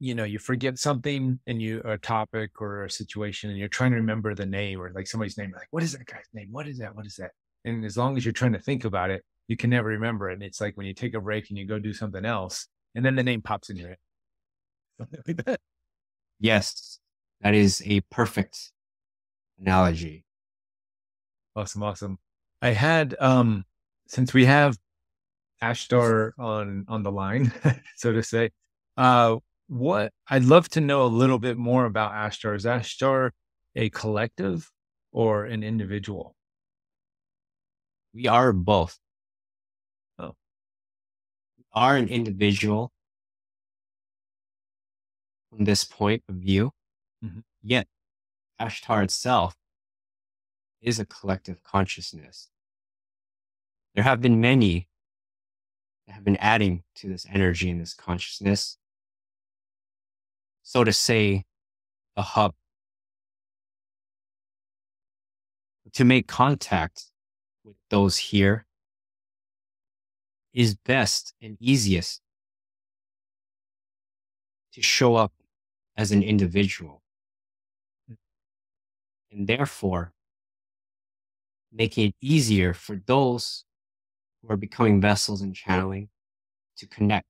you know, you forget something and you a topic or a situation and you're trying to remember the name or like somebody's name, like what is that guy's name? What is that? What is that? And as long as you're trying to think about it, you can never remember it. And it's like when you take a break and you go do something else, and then the name pops in your head. Something like that. Yes, that is a perfect analogy. Awesome, awesome. I had um since we have Ashtar on on the line, so to say, uh what I'd love to know a little bit more about Ashtar. Is Ashtar a collective or an individual? We are both. Oh. We are an individual from this point of view. Mhm. Yet Ashtar itself is a collective consciousness. There have been many that have been adding to this energy and this consciousness. So to say, a hub. To make contact with those here is best and easiest to show up as an individual. And therefore, making it easier for those who are becoming vessels and channeling to connect.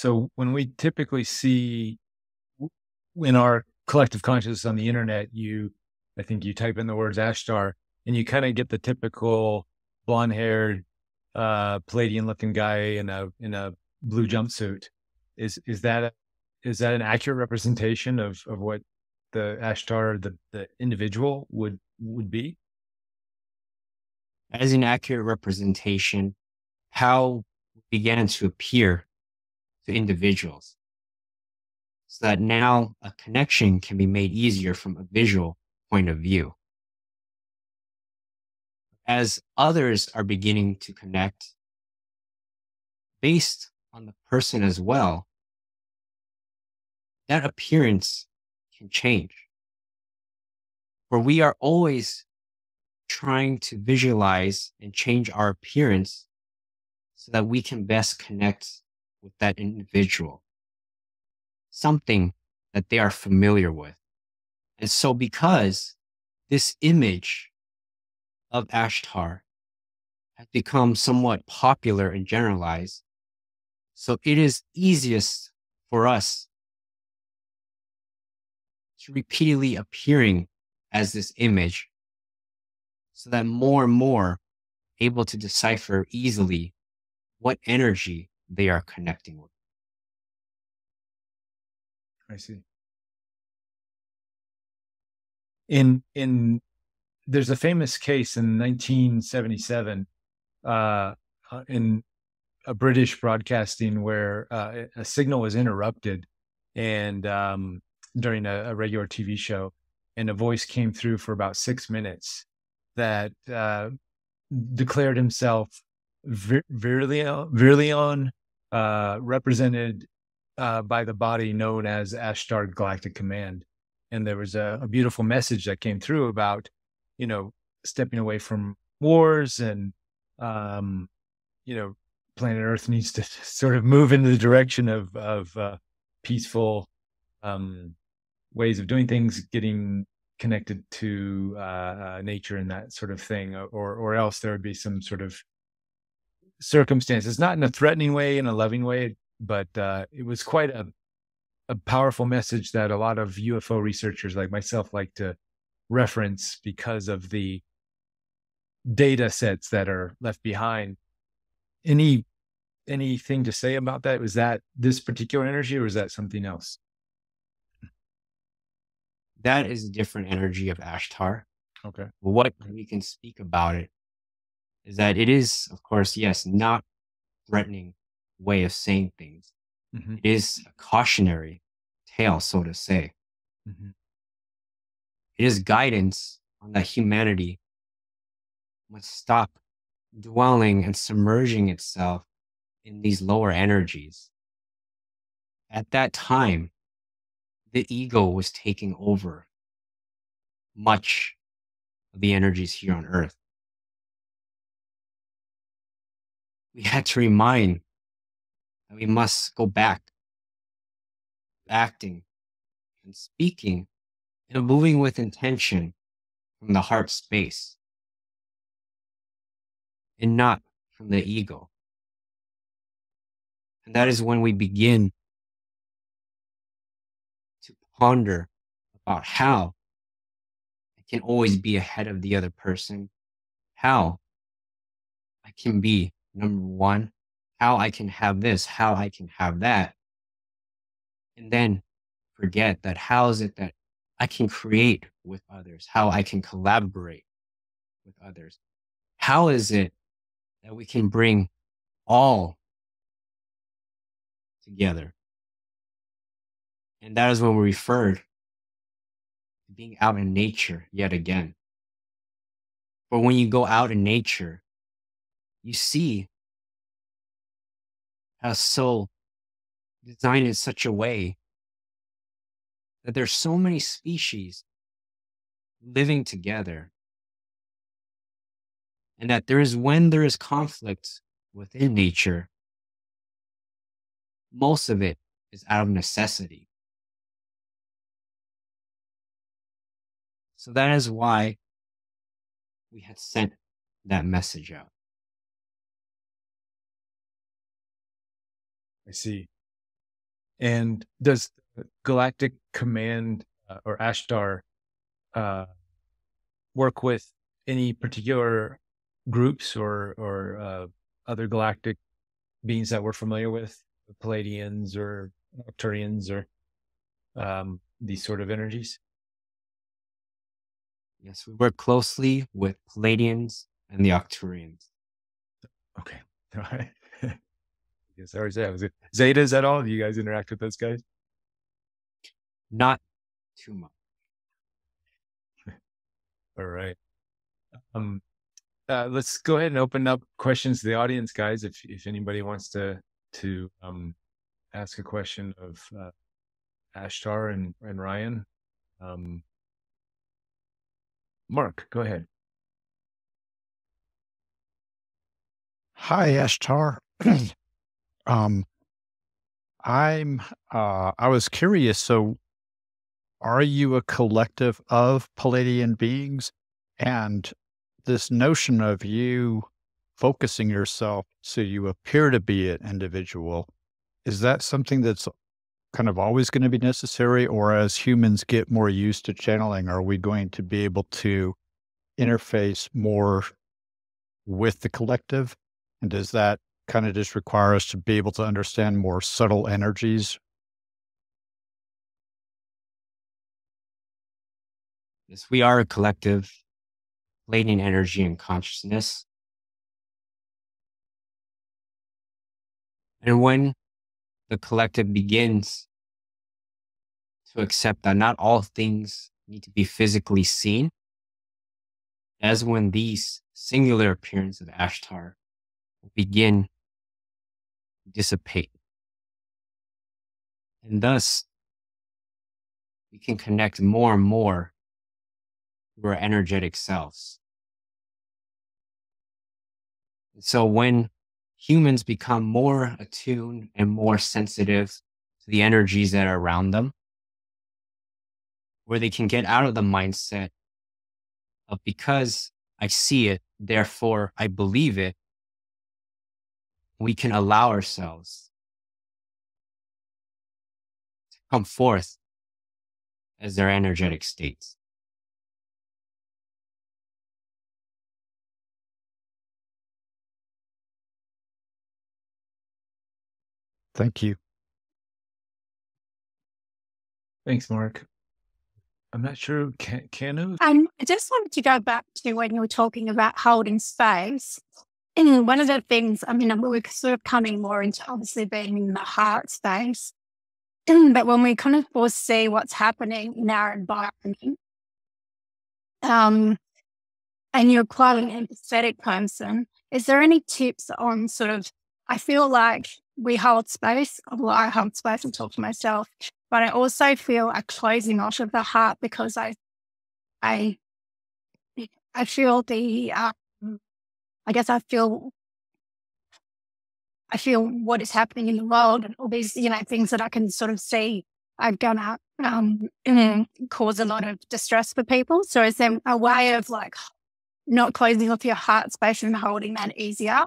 So when we typically see in our collective consciousness on the internet, you, I think you type in the words Ashtar and you kind of get the typical blonde haired, uh, Pleiadian looking guy in a, in a blue jumpsuit. Is, is that, that an accurate representation of, of what the Ashtar, the, the individual would, would be? As an accurate representation, how began to appear to individuals so that now a connection can be made easier from a visual point of view. As others are beginning to connect based on the person as well, that appearance can change. For we are always trying to visualize and change our appearance so that we can best connect with that individual, something that they are familiar with. And so, because this image of Ashtar has become somewhat popular and generalized, so it is easiest for us to repeatedly appearing as this image so that more and more able to decipher easily what energy they are connecting with. I see. In in there's a famous case in 1977 uh, uh, in a British broadcasting where uh, a signal was interrupted and um, during a, a, regular TV show, and a voice came through for about six minutes that uh, declared himself Vir- Vrillon, uh, represented uh, by the body known as Ashtar Galactic Command. And there was a, a, beautiful message that came through about, you know, stepping away from wars and, um, you know, planet Earth needs to sort of move in the direction of, of uh, peaceful um, ways of doing things, getting connected to uh, uh, nature and that sort of thing, or or else there would be some sort of circumstances, not in a threatening way, in a loving way, but uh, it was quite a a powerful message that a lot of UFO researchers like myself like to reference because of the data sets that are left behind. Any anything to say about that? Was that this particular energy or was that something else? that is a different energy of Ashtar. Okay. What we can speak about it is that it is, of course, yes, not threatening way of saying things. hmm It is a cautionary tale, so to say. hmm It is guidance on that humanity must stop dwelling and submerging itself in these lower energies. At that time, the ego was taking over much of the energies here on earth. We had to remind that we must go back, acting and speaking and moving with intention from the heart space. And not from the ego. And that is when we begin to ponder about how I can always be ahead of the other person, how I can be number one, how I can have this, how I can have that. And then forget that how is it that I can create with others, how I can collaborate with others. How is it that we can bring all together? And that is when we referred to being out in nature yet again. But when you go out in nature, you see how so designed in such a way that there's so many species living together and that there is when there is conflict within nature most of it is out of necessity. So that is why we had sent that message out I see. And does Galactic Command uh, or Ashtar uh, work with any particular groups or or uh, other galactic beings that we're familiar with, the Pleiadians or Arcturians or um, these sort of energies? yes we work closely with Pleiadians and the Arcturians Okay. All right. Yes, I already. Was it Zetas at all? Do you guys interact with those guys? not too much All right. Um, uh, let's go ahead and open up questions to the audience, guys. If if anybody wants to to um, ask a question of uh, Ashtar and and Ryan, um, Mark, go ahead. Hi, Ashtar. um, I'm. Uh, I was curious. So, are you a collective of Pleiadian beings? And this notion of you focusing yourself so you appear to be an individual, is that something that's kind of always going to be necessary? Or as humans get more used to channeling, are we going to be able to interface more with the collective? And does that kind of just require us to be able to understand more subtle energies? Yes, we are a collective, Pleiadian energy and consciousness. And when the collective begins to accept that not all things need to be physically seen, as when these singular appearance of Ashtar begin dissipate. And thus, we can connect more and more to our energetic selves. And so when humans become more attuned and more sensitive to the energies that are around them, where they can get out of the mindset of because I see it, therefore I believe it, we can allow ourselves to come forth as their energetic states. Thank you. Thanks, Mark. I'm not sure. Can, Kanu? Um, I just wanted to go back to when you were talking about holding space. And one of the things, I mean, we're sort of coming more into obviously being in the heart space. But when we kind of foresee what's happening in our environment, um, and you're quite an empathetic person, is there any tips on sort of, I feel like we hold space, well, I hold space and talk to myself, but I also feel a closing off of the heart because I, I, I feel the, um, I guess I feel, I feel what is happening in the world and all these, you know, things that I can sort of see are gonna um, cause a lot of distress for people. So is there a way of like not closing off your heart space and holding that easier?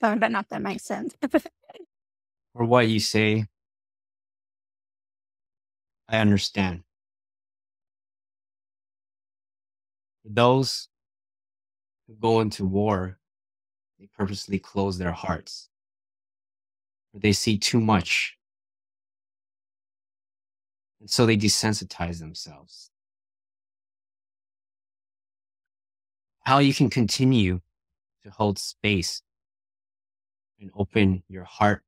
So I don't know if that makes sense. or what you say, I understand. Those go into war, they purposely close their hearts. They see too much. And so they desensitize themselves. How you can continue to hold space and open your heart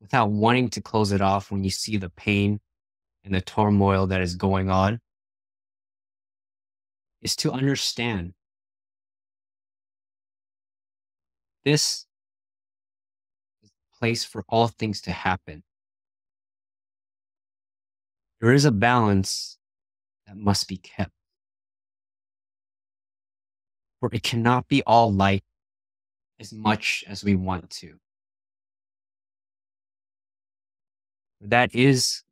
without wanting to close it off when you see the pain and the turmoil that is going on is to understand this is the place for all things to happen. There is a balance that must be kept. For it cannot be all light as much as we want to. That is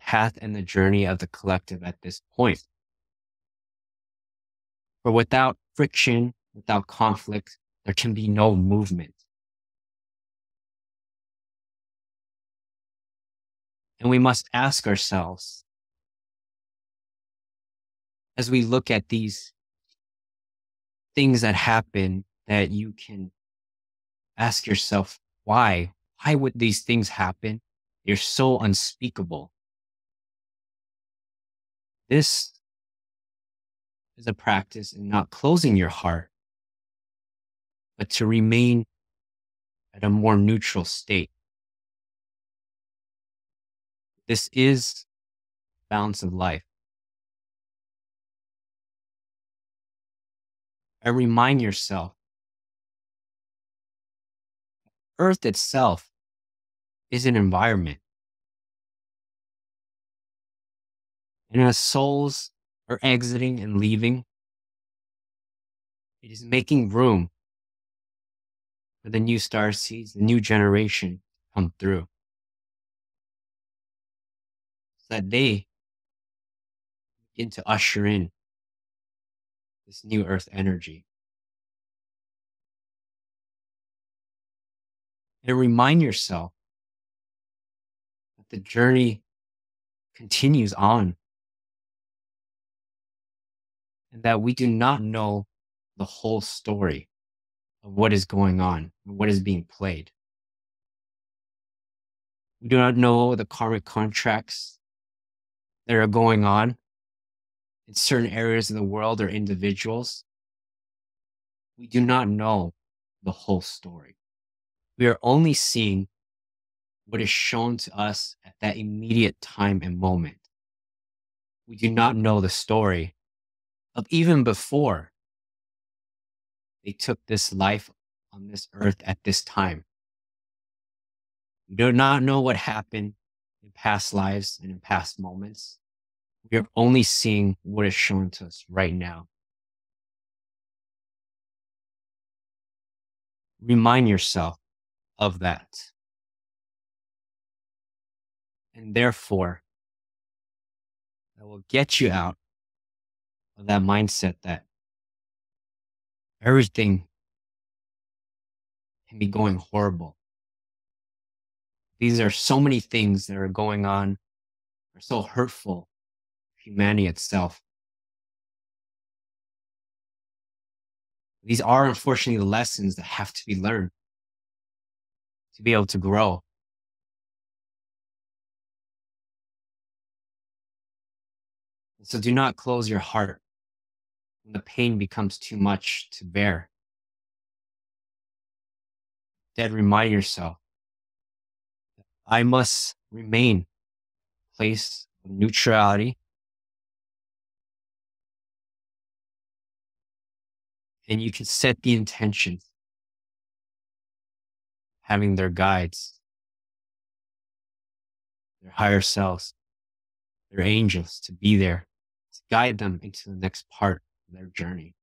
path and the journey of the collective at this point. For without friction, without conflict, there can be no movement. And we must ask ourselves, as we look at these things that happen that you can ask yourself, why? Why would these things happen? They're so unspeakable. This is a practice in not closing your heart, but to remain at a more neutral state. This is balance of life. And remind yourself Earth itself is an environment. And as souls are exiting and leaving, it is making room for the new star seeds, the new generation to come through. So that they begin to usher in this new earth energy. and remind yourself that the journey continues on and that we do not know the whole story of what is going on what is being played. We do not know the karmic contracts that are going on in certain areas of the world or individuals. We do not know the whole story we are only seeing what is shown to us at that immediate time and moment. We do not know the story of even before they took this life on this earth at this time. We do not know what happened in past lives and in past moments. We are only seeing what is shown to us right now. Remind yourself of that. And therefore, that will get you out that mindset that everything can be going horrible. These are so many things that are going on, are so hurtful humanity itself. These are unfortunately the lessons that have to be learned to be able to grow. So do not close your heart the pain becomes too much to bear. Instead, remind yourself I must remain place of neutrality. And you can set the intentions. Having their guides. Their higher selves. Their angels to be there to guide them into the next part their journey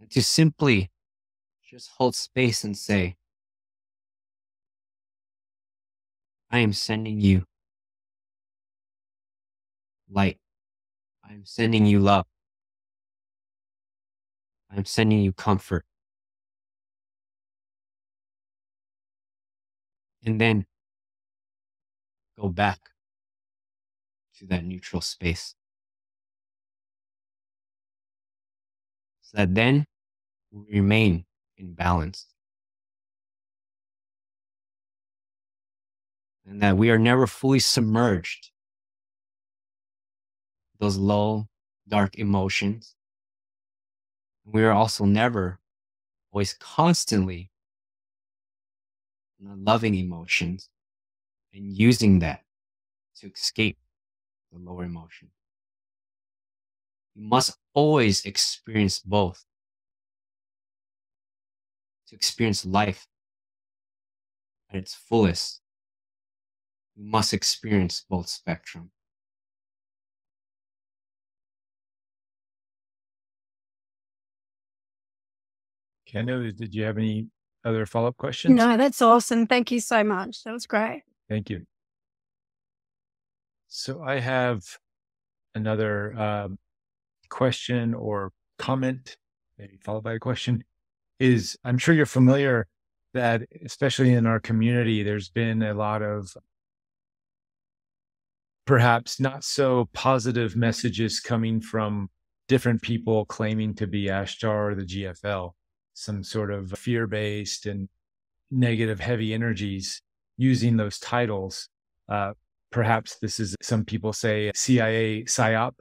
and to simply just hold space and say i am sending you light I'm sending you love. I'm sending you comfort. And then go back to that neutral space. So that then we remain in balance. And that we are never fully submerged those low, dark emotions. We are also never, always constantly loving emotions and using that to escape the lower emotion. You must always experience both. To experience life at its fullest, you must experience both spectrum. Kendo, did you have any other follow up questions? No, that's awesome. Thank you so much. That was great. Thank you. So I have another um, question or comment, maybe followed by a question. Is I'm sure you're familiar that, especially in our community, there's been a lot of perhaps not so positive messages coming from different people claiming to be Ashtar or the GFL some sort of fear based and negative heavy energies using those titles. Uh, perhaps this is some people say CIA psyop,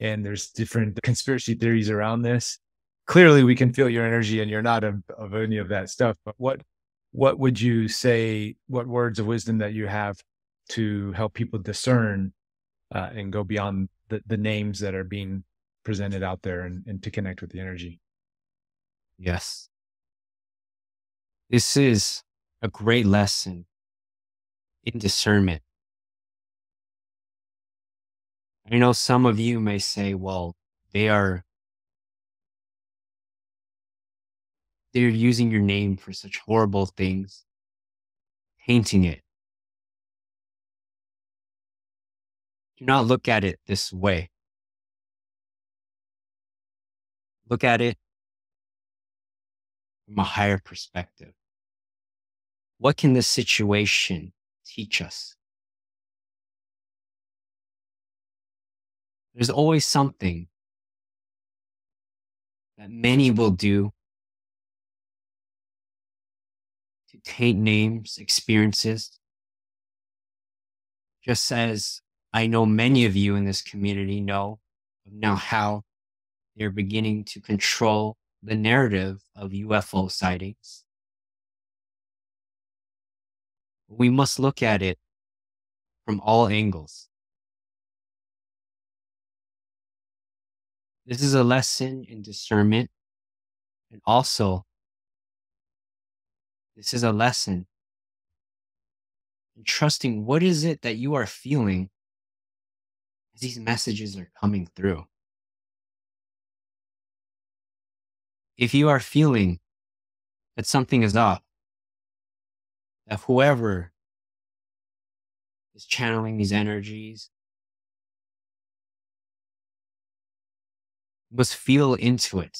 and there's different conspiracy theories around this. Clearly, we can feel your energy, and you're not of, of any of that stuff. But what what would you say? What words of wisdom that you have to help people discern uh, and go beyond the, the names that are being presented out there and, and to connect with the energy? Yes. This is a great lesson in discernment. I know some of you may say, well, they are they're using your name for such horrible things, painting it. Do not look at it this way. Look at it from a higher perspective. What can this situation teach us? There's always something that many will do to taint names, experiences. Just as I know many of you in this community know now how they're beginning to control the narrative of UFO sightings. We must look at it from all angles. This is a lesson in discernment, and also, this is a lesson in trusting what is it that you are feeling as these messages are coming through. if you are feeling that something is off, that whoever is channeling these energies must feel into it.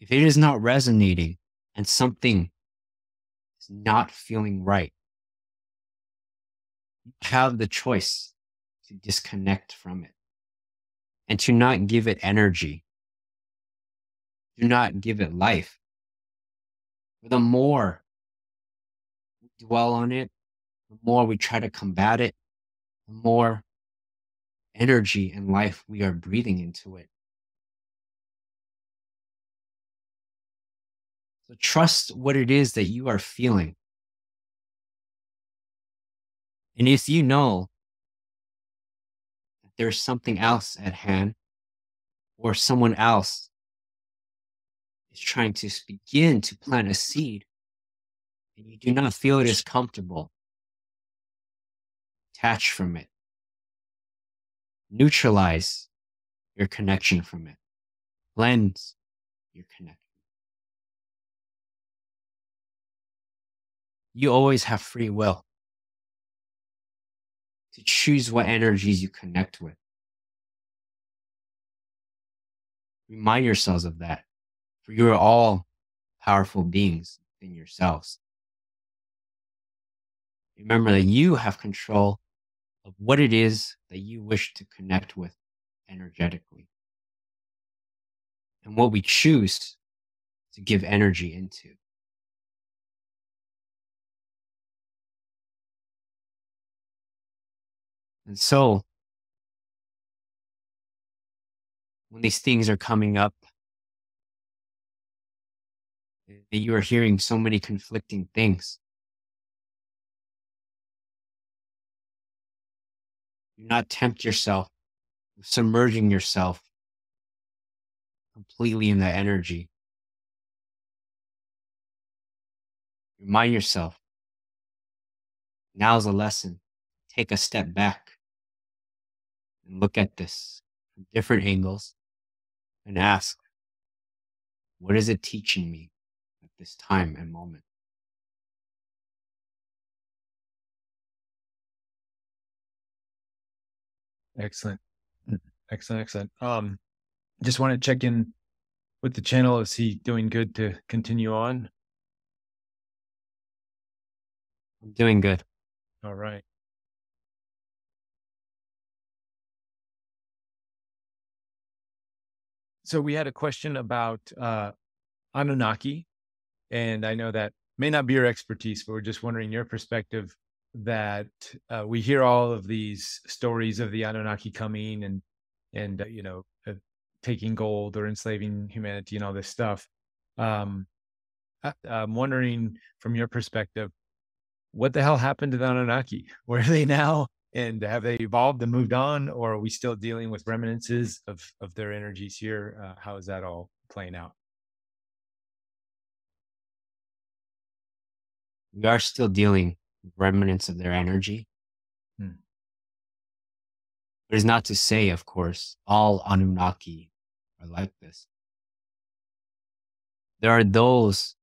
If it is not resonating and something is not feeling right, you have the choice to disconnect from it and to not give it energy do not give it life. The more we dwell on it, the more we try to combat it, the more energy and life we are breathing into it. So trust what it is that you are feeling. And if you know that there's something else at hand or someone else is trying to begin to plant a seed and you do not feel it is comfortable, detach from it. Neutralize your connection from it. Cleanse your connection. You always have free will to choose what energies you connect with. Remind yourselves of that, for you are all powerful beings in yourselves. Remember that you have control of what it is that you wish to connect with energetically and what we choose to give energy into. And so, when these things are coming up, that you are hearing so many conflicting things. Not tempt yourself, submerging yourself completely in that energy. Remind yourself now's a lesson. Take a step back and look at this from different angles and ask, what is it teaching me at this time and moment? Excellent. Mm, excellent. Excellent. Um, just want to check in with the channel. Is he doing good to continue on? I'm doing good. All right. So we had a question about uh, Anunnaki, and I know that may not be your expertise, but we're just wondering your perspective that uh, we hear all of these stories of the Anunnaki coming and and uh, you know uh, taking gold or enslaving humanity and all this stuff. Um, I, I'm wondering from your perspective, what the hell happened to the Anunnaki? Where are they now? And have they evolved and moved on, or are we still dealing with remnants of of their energies here? Uh, how is that all playing out? We are still dealing remnants of their energy. Hmm. But it's not to say, of course, all Anunnaki are like this. There are those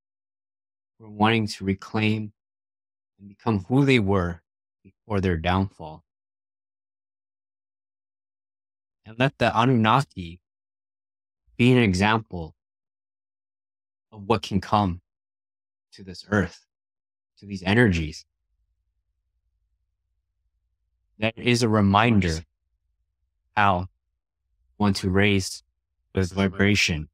who are wanting to reclaim and become who they were before their downfall. And let the Anunnaki be an example of what can come to this earth, to these energies that is a reminder how want to raise with vibration.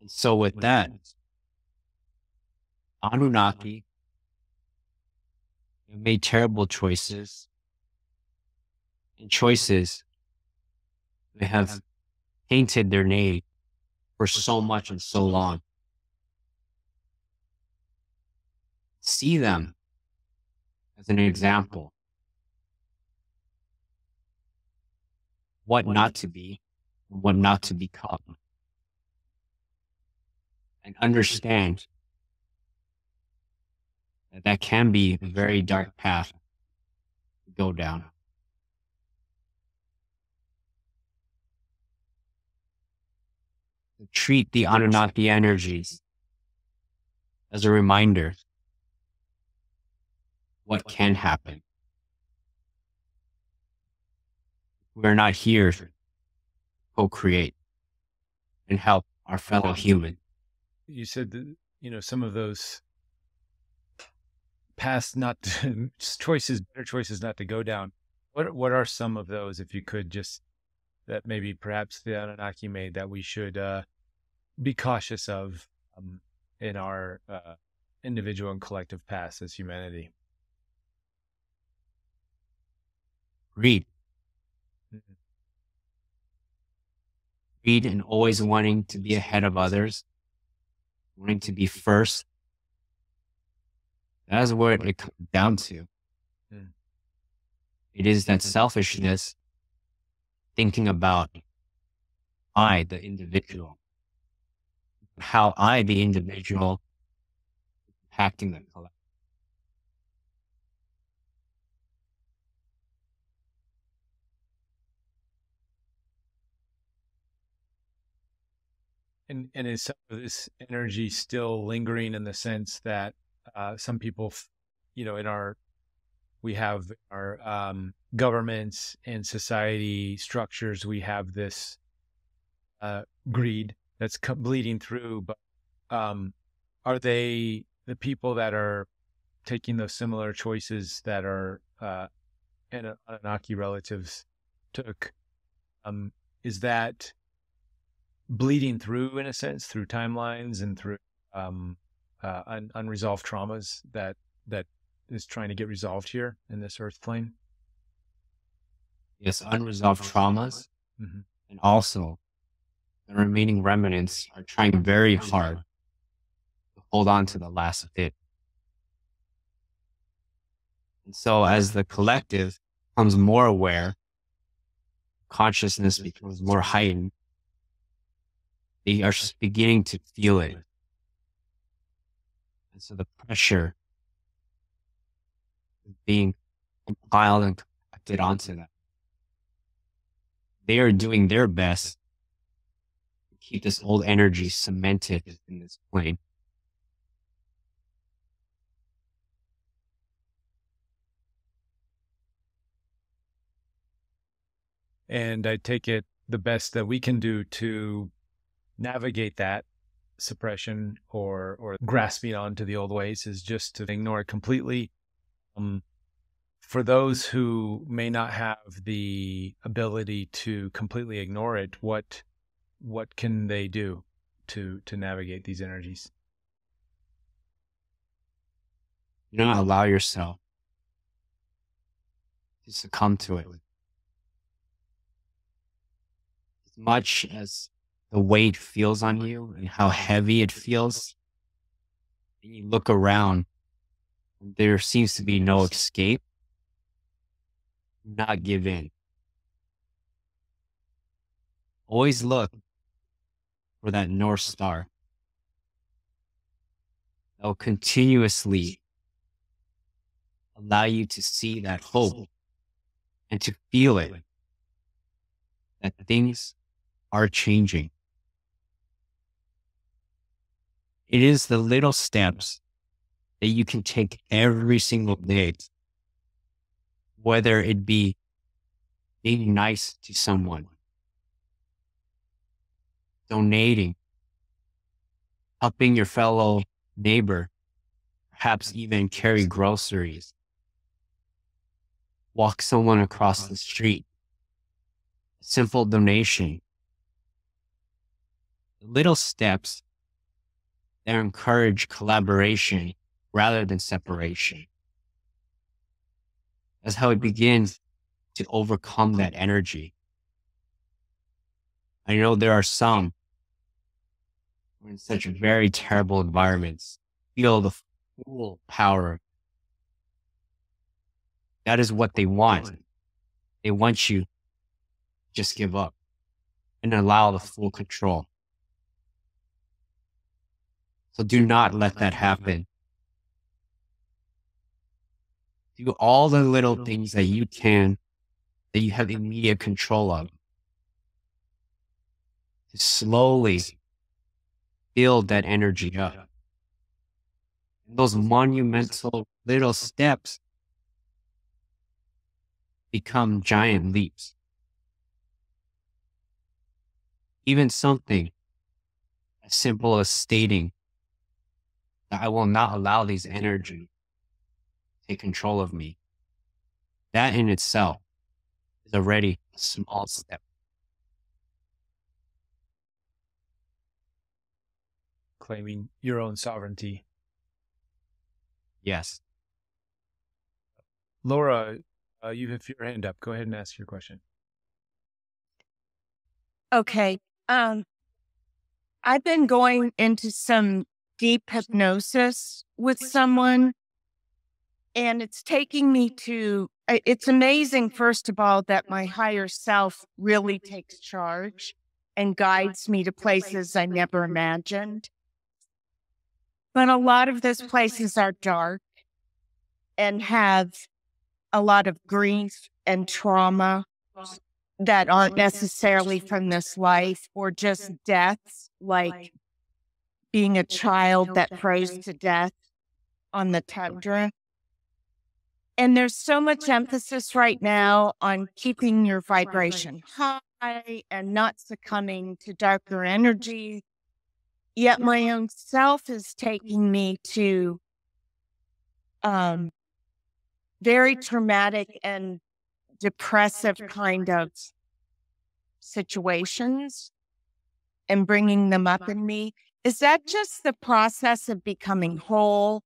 And so with that, Anunnaki made terrible choices. And choices they have painted their name for so much and so long. See them as an example. What not to be, what not to become. And understand that that can be a very dark path to go down. Treat the Anunnaki energies as a reminder what can happen. We're not here to co-create and help our fellow human. You said that, you know, some of those past not choices, better choices not to go down. What what are some of those, if you could just that maybe perhaps the Anunnaki made that we should uh, be cautious of um, in our uh, individual and collective past as humanity? Greed. Mhm. Greed and always wanting to be ahead of others, wanting to be first. That is what it comes down to. Mm. It is that selfishness thinking about I, the individual, how I, the individual, impacting the collective. And and is some of this energy still lingering in the sense that uh, some people, you know, in our we have our um, governments and society structures, we have this uh, greed that's bleeding through. But um, are they the people that are taking those similar choices that are uh, Anunnaki relatives took? Um, is that bleeding through in a sense through timelines and through um, uh, un- unresolved traumas that that is trying to get resolved here in this earth plane. Yes, unresolved traumas. Mhm. And also, the remaining remnants are trying very hard to hold on to the last bit. And so, as the collective becomes more aware, consciousness becomes more heightened, they are just beginning to feel it. And so, the pressure is being compiled and collected onto them. They are doing their best to keep this old energy cemented in this plane. And I take it the best that we can do to navigate that suppression or or grasping onto the old ways is just to ignore it completely. Um, for those who may not have the ability to completely ignore it, what what can they do to to navigate these energies? Do not allow yourself to succumb to it. As much as the weight feels on you and how heavy it feels, and you look around, there seems to be no escape. Not give in. Always look for that North Star that will continuously allow you to see that hope and to feel it that things are changing. It is the little steps that you can take every single day, whether it be being nice to someone, donating, helping your fellow neighbor, perhaps even carry groceries, walk someone across the street, simple donation. Little steps that encourage collaboration rather than separation. That's how it begins to overcome that energy. I know there are some who are in such very terrible environments, feel the full power. That is what they want. They want you just give up and allow the full control. So do not let that happen. Do all the little things that you can, that you have immediate control of. To slowly build that energy up. And those monumental little steps become giant leaps. Even something as simple as stating I will not allow these energy to take control of me. That in itself is already a small step. Claiming your own sovereignty. Yes. Laura, uh, you have your hand up. Go ahead and ask your question. Okay. Um, I've been going into some deep hypnosis with someone, and it's taking me to. It's amazing, first of all, that my higher self really takes charge and guides me to places I never imagined. But a lot of those places are dark and have a lot of grief and trauma that aren't necessarily from this life or just deaths, like being a child that froze to death on the tundra. And there's so much emphasis right now on keeping your vibration high and not succumbing to darker energy. Yet my own self is taking me to um, very traumatic and depressive kind of situations and bringing them up in me. Is that just the process of becoming whole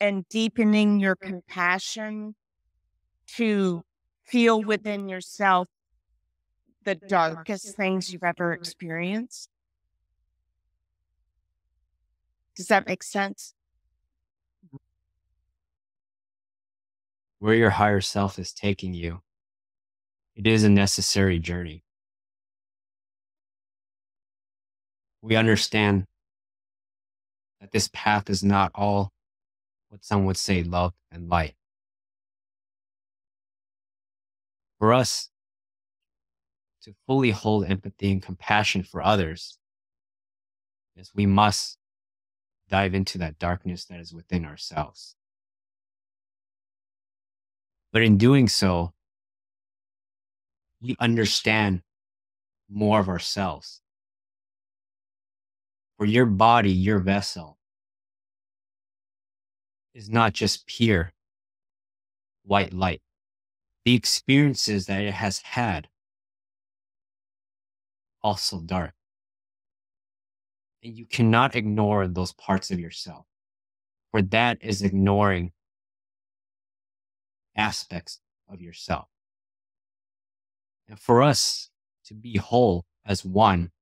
and deepening your mm-hmm. compassion to feel within yourself the darkest things you've ever experienced? Does that make sense? Where your higher self is taking you, it is a necessary journey. We understand that this path is not all what some would say love and light. For us to fully hold empathy and compassion for others, is we must dive into that darkness that is within ourselves. But in doing so, we understand more of ourselves. For your body, your vessel, is not just pure white light. The experiences that it has had also dark. And you cannot ignore those parts of yourself, for that is ignoring aspects of yourself. And for us to be whole as one,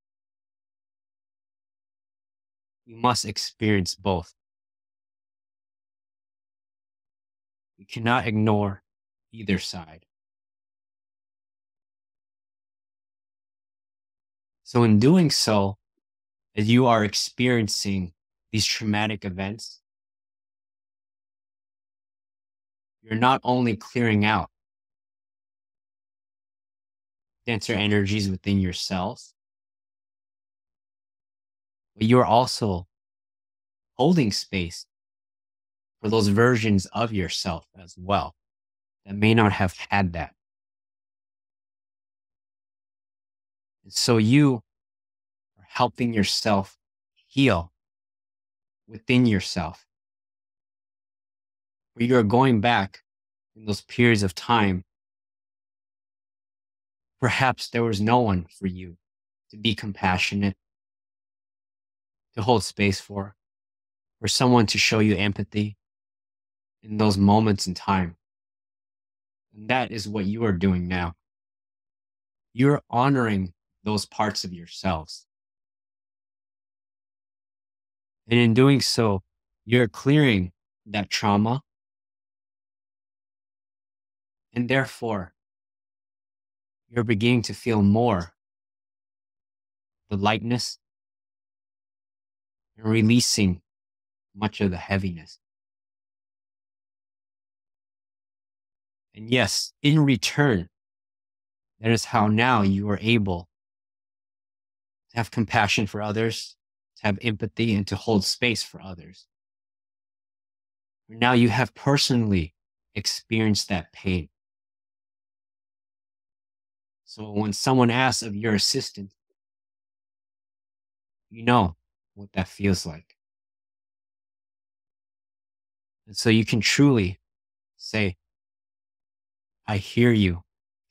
we must experience both. We cannot ignore either side. So, in doing so, as you are experiencing these traumatic events, you're not only clearing out denser energies within yourself, but you're also holding space for those versions of yourself as well that may not have had that. So you are helping yourself heal within yourself. Where you're going back in those periods of time. Perhaps there was no one for you to be compassionate, to hold space for, for someone to show you empathy in those moments in time. And that is what you are doing now. You're honoring those parts of yourselves. And in doing so, you're clearing that trauma. And therefore, you're beginning to feel more the lightness releasing much of the heaviness. And yes, in return, that is how now you are able to have compassion for others, to have empathy, and to hold space for others. Now you have personally experienced that pain. So when someone asks of your assistance, you know what that feels like. And so you can truly say, I hear you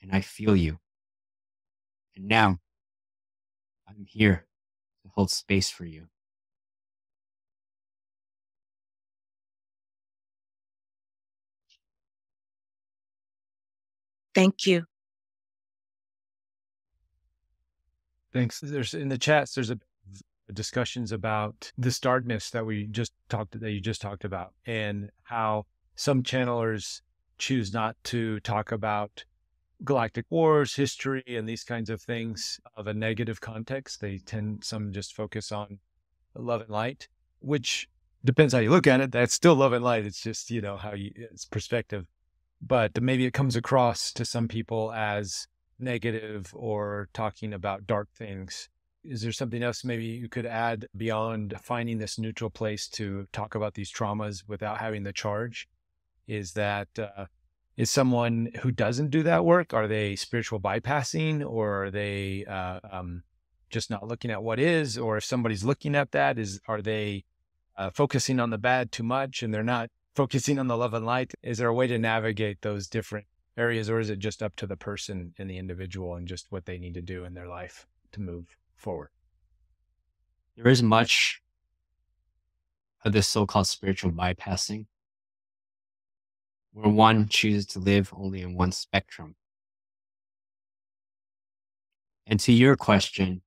and I feel you. And now I'm here to hold space for you. Thank you. Thanks. There's in the chats, there's a discussions about this darkness that we just talked that you just talked about, and how some channelers choose not to talk about galactic wars, history, and these kinds of things of a negative context. They tend some just focus on love and light, which depends how you look at it. That's still love and light. It's just you know how you it's perspective, but maybe it comes across to some people as negative or talking about dark things. Is there something else maybe you could add beyond finding this neutral place to talk about these traumas without having the charge? Is that uh, is someone who doesn't do that work? Are they spiritual bypassing, or are they uh, um, just not looking at what is? Or if somebody's looking at that, is are they uh, focusing on the bad too much and they're not focusing on the love and light? Is there a way to navigate those different areas, or is it just up to the person and the individual and just what they need to do in their life to move forward? There is much of this so called spiritual bypassing where one chooses to live only in one spectrum. And to your question,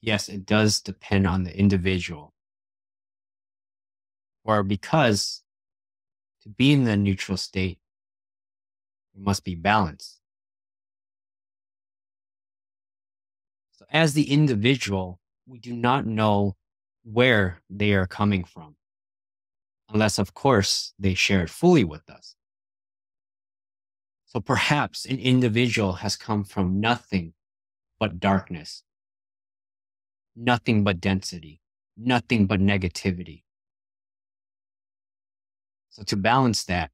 yes, it does depend on the individual. Or because to be in the neutral state, it must be balanced. As the individual, we do not know where they are coming from, unless, of course, they share it fully with us. So perhaps an individual has come from nothing but darkness, nothing but density, nothing but negativity. So to balance that,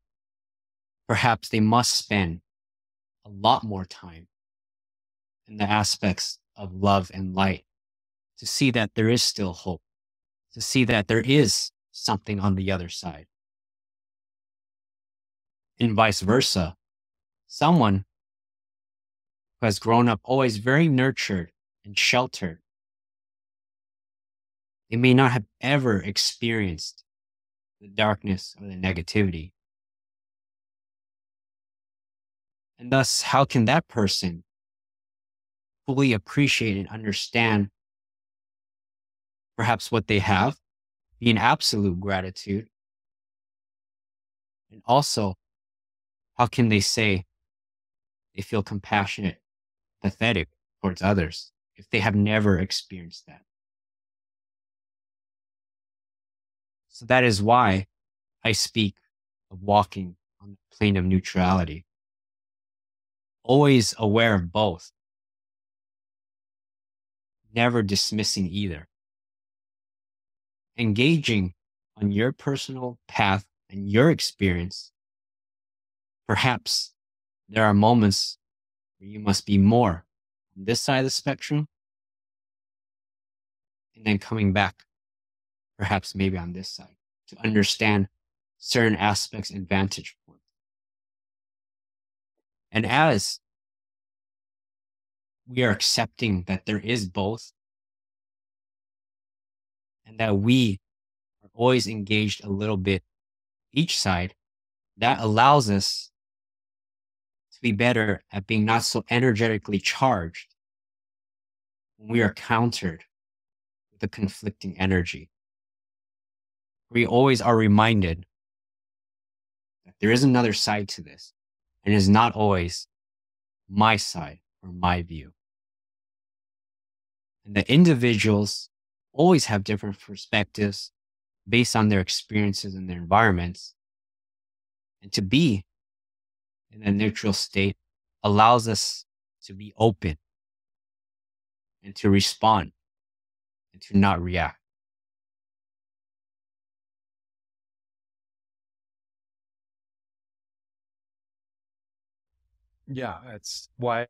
perhaps they must spend a lot more time in the aspects of love and light to see that there is still hope, to see that there is something on the other side. And vice versa, someone who has grown up always very nurtured and sheltered, they may not have ever experienced the darkness or the negativity. And thus, how can that person fully appreciate and understand perhaps what they have, be in absolute gratitude? And also, how can they say they feel compassionate, pathetic towards others if they have never experienced that? So that is why I speak of walking on the plane of neutrality always aware of both, never dismissing either. Engaging on your personal path and your experience. Perhaps there are moments where you must be more on this side of the spectrum and then coming back, perhaps maybe on this side to understand certain aspects and vantage points. And as we are accepting that there is both. And that we are always engaged a little bit each side, that allows us to be better at being not so energetically charged when we are countered with the conflicting energy. We always are reminded that there is another side to this and is not always my side or my view. And the individuals always have different perspectives based on their experiences and their environments. And to be in a neutral state allows us to be open and to respond and to not react. Yeah, that's why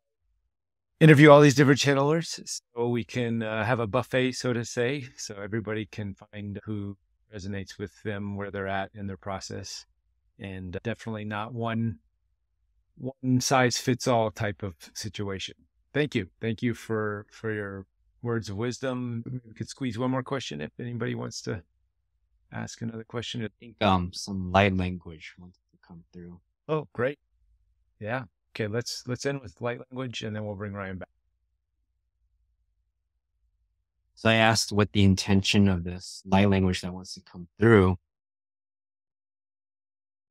interview all these different channelers so we can uh, have a buffet, so to say, so everybody can find who resonates with them, where they're at in their process, and definitely not one one size fits all type of situation. Thank you, thank you for for your words of wisdom. We could squeeze one more question if anybody wants to ask another question. I think um some light language wants to come through. Oh, great. Yeah. Okay, let's let's end with light language, and then we'll bring Ryan back. So I asked what the intention of this light language that wants to come through.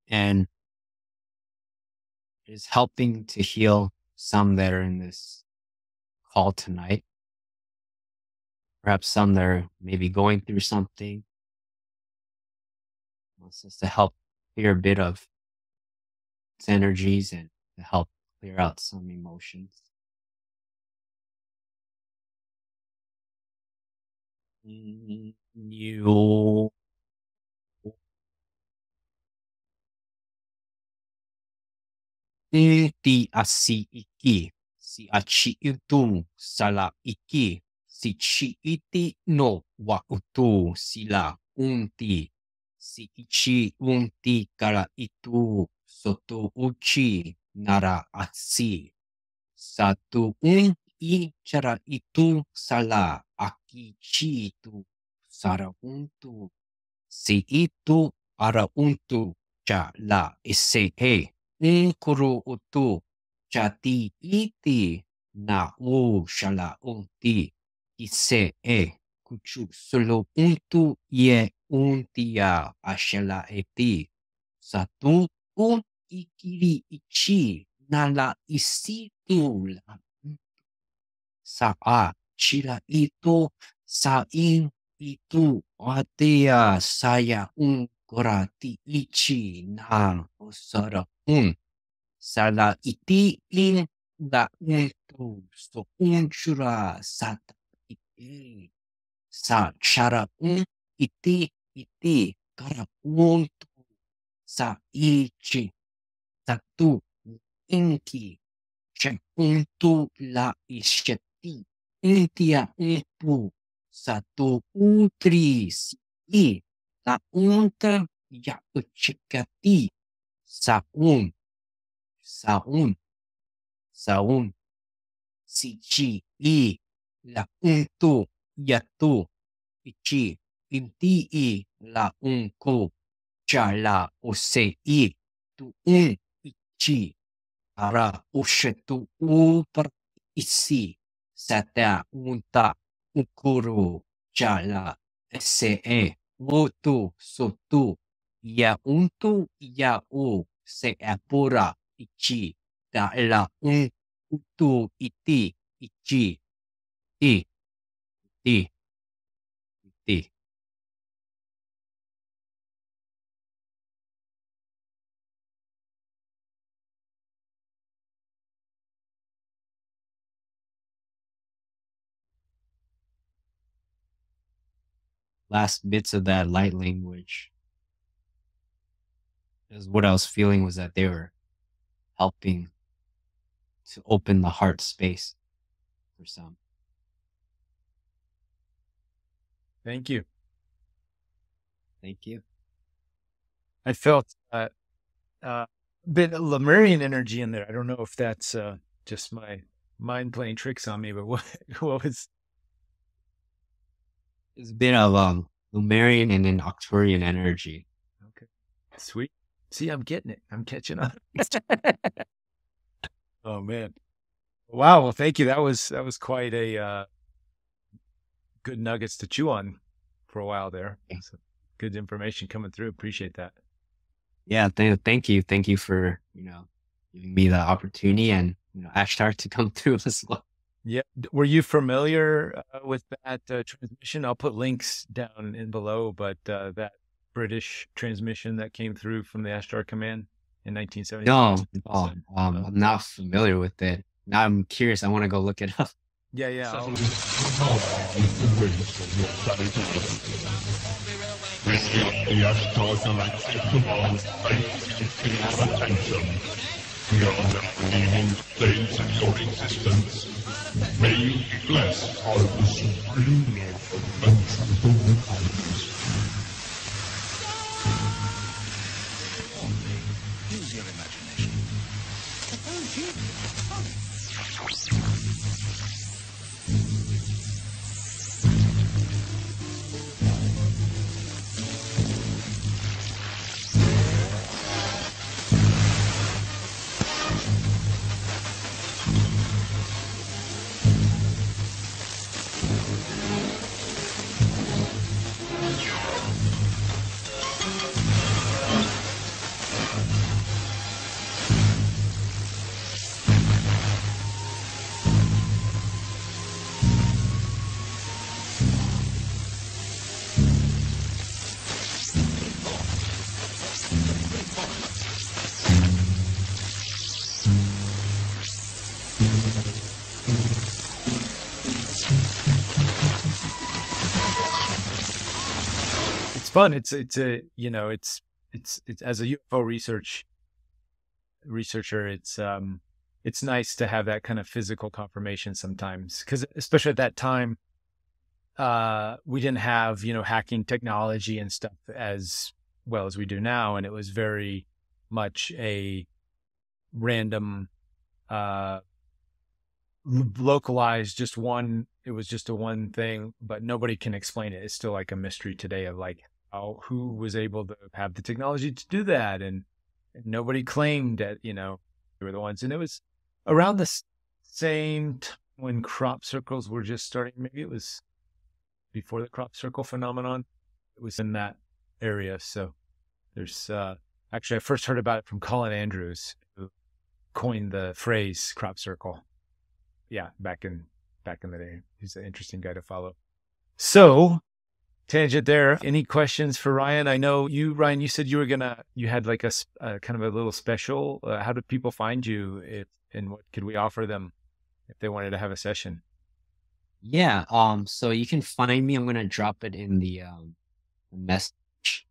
And is helping to heal some that are in this call tonight. Perhaps some that are maybe going through something. Wants us to help clear a bit of its energies and to help clear out some emotions. You Ti ti asi iki, si achi itu sala iki, si chi iti no. Wa utu sila unti, si ichi unti kara itu soto uchi nara asi. Satu i cara itu sala aki chi itu sara untu. Si itu ara untu cha la ese e. Un kuru utu chati iti na u shala unti. Ise e kuchu solo untu ye untia ashela eti. Satu un ikiri ichi nala isitu la sa a itu sa itu atea saya un korati ichi na osara un. Sala iti in la untu so unchura sata iti. Sa chara un iti iti kara untu sa ichi satu inki Untu la isheti intia untu satu utri si la unta ya uchikati saun saun saun. Si chi i la untu yatu. Ichi inti i la unku. Chala ose i tu un ichi ara ushetu upar isi sata unta ukuru chala se e wotu sotu ya untu ya u se apura ichi da la un utu iti ichi i i i last bits of that light language is what I was feeling was that they were helping to open the heart space for some. Thank you. Thank you. I felt uh, uh, a bit of Lemurian energy in there. I don't know if that's uh, just my mind playing tricks on me, but what what was It's a bit of um Lemurian and then Arcturian energy. okay? Sweet. See, I'm getting it. I'm catching up. oh man! Wow. Well, thank you. That was that was quite a uh, good nuggets to chew on for a while there. So, good information coming through. Appreciate that. Yeah, th- thank you. Thank you for, you know, giving me the opportunity and, you know, Ashtar to come through as well. Yeah. Were you familiar uh, with that uh, transmission? I'll put links down in below, but uh, that British transmission that came through from the Ashtar Command in 1970. No, no, um, I'm not familiar with it. Now I'm curious. I want to go look it up. Yeah, yeah. I'll- The. We are now leaving stage of your existence. May you be blessed by the supreme love and truthful fun. It's it's a you know it's it's it's as a UFO research researcher, it's um it's nice to have that kind of physical confirmation sometimes because especially at that time uh we didn't have you know hacking technology and stuff as well as we do now and it was very much a random uh localized just one it was just a one thing but nobody can explain it it's still like a mystery today of like how who was able to have the technology to do that and, nobody claimed that you know they were the ones. And it was around the same time when crop circles were just starting maybe it was before the crop circle phenomenon it was in that area. So there's uh actually i first heard about it from colin andrews who coined the phrase crop circle. Yeah back in back in the day. He's an interesting guy to follow. So tangent there any questions for ryan i know you ryan you said you were gonna you had like a, kind of a little special uh, how do people find you if and what could we offer them if they wanted to have a session Yeah, um, so you can find me. I'm gonna drop it in the um message.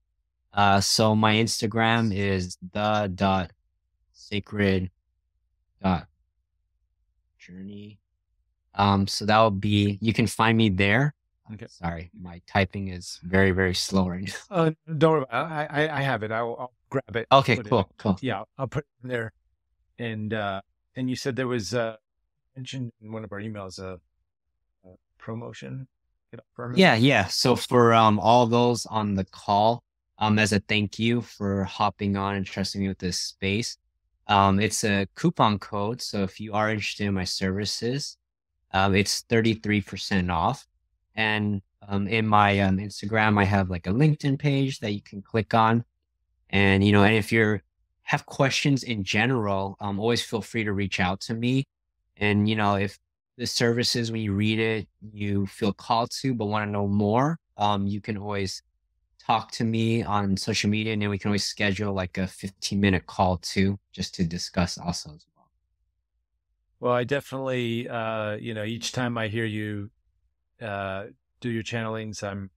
Uh, so my Instagram is the dot sacred dot journey. Um, so that will be you can find me there. Okay. Sorry, my typing is very, very slow right now. uh, don't worry. I, I i have it i'll, I'll grab it Okay, put it- cool, cool. yeah i'll put it in there and uh and you said there was uh mentioned in one of our emails a, a promotion Get up for a minute? Yeah, yeah. So for um all those on the call, um as a thank you for hopping on and trusting me with this space. Um it's a coupon code. So if you are interested in my services, um it's 33% off. And um in my um Instagram I have like a Linktree page that you can click on. And you know, and if you're have questions in general, um always feel free to reach out to me. And you know, if the services when you read it you feel called to but want to know more um you can always talk to me on social media and then we can always schedule like a 15 minute call too just to discuss also as well Well, I definitely, uh, you know, each time I hear you uh, do your channelings, I'm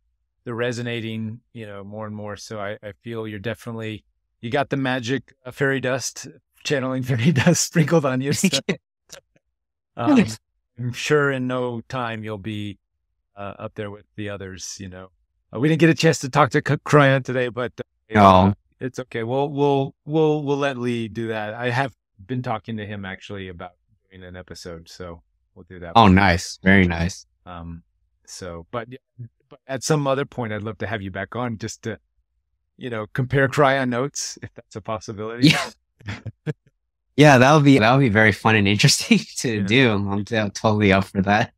they're resonating, you know, more and more. So I, I feel you're definitely you got the magic of fairy dust channeling fairy dust sprinkled on you. So, um, I'm sure in no time you'll be uh, up there with the others. You know, uh, we didn't get a chance to talk to K- Kryon today, but uh, No. it's okay. We'll we'll we'll we'll let Lee do that. I have been talking to him actually about doing an episode, so we'll do that. oh nice very nice Um, so, but, but at some other point, I'd love to have you back on just to, you know, compare Kryon notes if that's a possibility. yeah yeah that would be that would be very fun and interesting to Yeah. do i'm t- totally up for that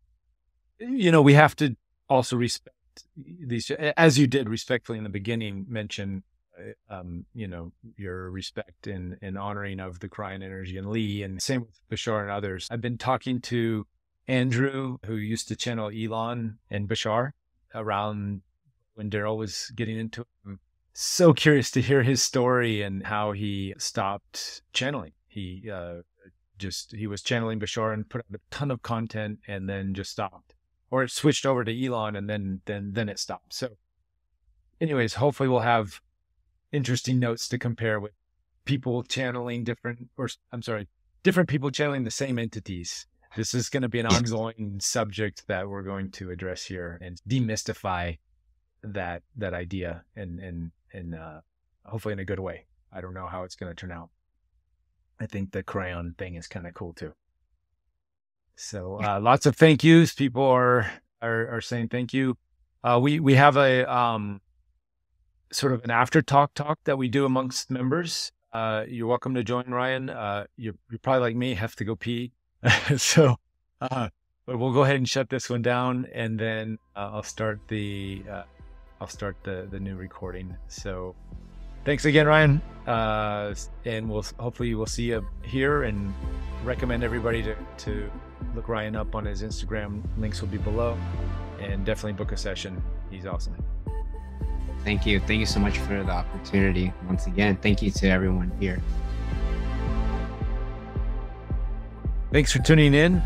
You know, we have to also respect these, as you did respectfully in the beginning, mention, uh, um, you know, your respect and, and honoring of the Kryon energy and Lee, and same with Bashar and others. I've been talking to Andrew, who used to channel Elon and Bashar around when Darryl was getting into it. I'm so curious to hear his story and how he stopped channeling. He uh, just he was channeling Bashar and put out a ton of content and then just stopped, or it switched over to Elon and then then then it stopped. So, anyways, hopefully we'll have interesting notes to compare with people channeling different, or I'm sorry, different people channeling the same entities. This is going to be an ongoing subject that we're going to address here and demystify that that idea and and and uh, hopefully in a good way. I don't know how it's going to turn out. I think the Kryon thing is kind of cool too. So uh, lots of thank yous. People are are, are saying thank you. Uh, we we have a um, sort of an after talk talk that we do amongst members. Uh, you're welcome to join, Ryan. Uh, you're, you're probably like me, have to go pee. so, uh, but we'll go ahead and shut this one down, and then uh, I'll start the uh, I'll start the the new recording. So, thanks again, Ryan. Uh, and we'll hopefully we'll see you here, and recommend everybody to to look Ryan up on his Instagram. Links will be below, and definitely book a session. He's awesome. thank you thank you so much for the opportunity once again thank you to everyone here Thanks for tuning in.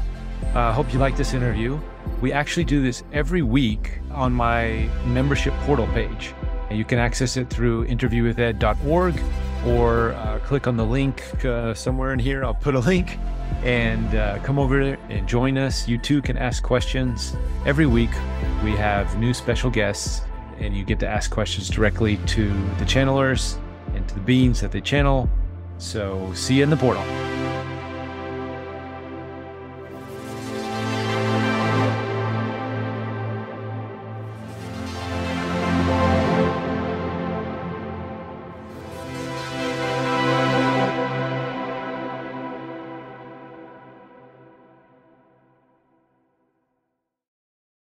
Uh, hope you like this interview. We actually do this every week on my membership portal page. And you can access it through interviewwithed.org or uh, click on the link uh, somewhere in here. I'll put a link and uh, come over and join us. You too can ask questions. Every week, we have new special guests, and you get to ask questions directly to the channelers and to the beings that they channel. So, see you in the portal.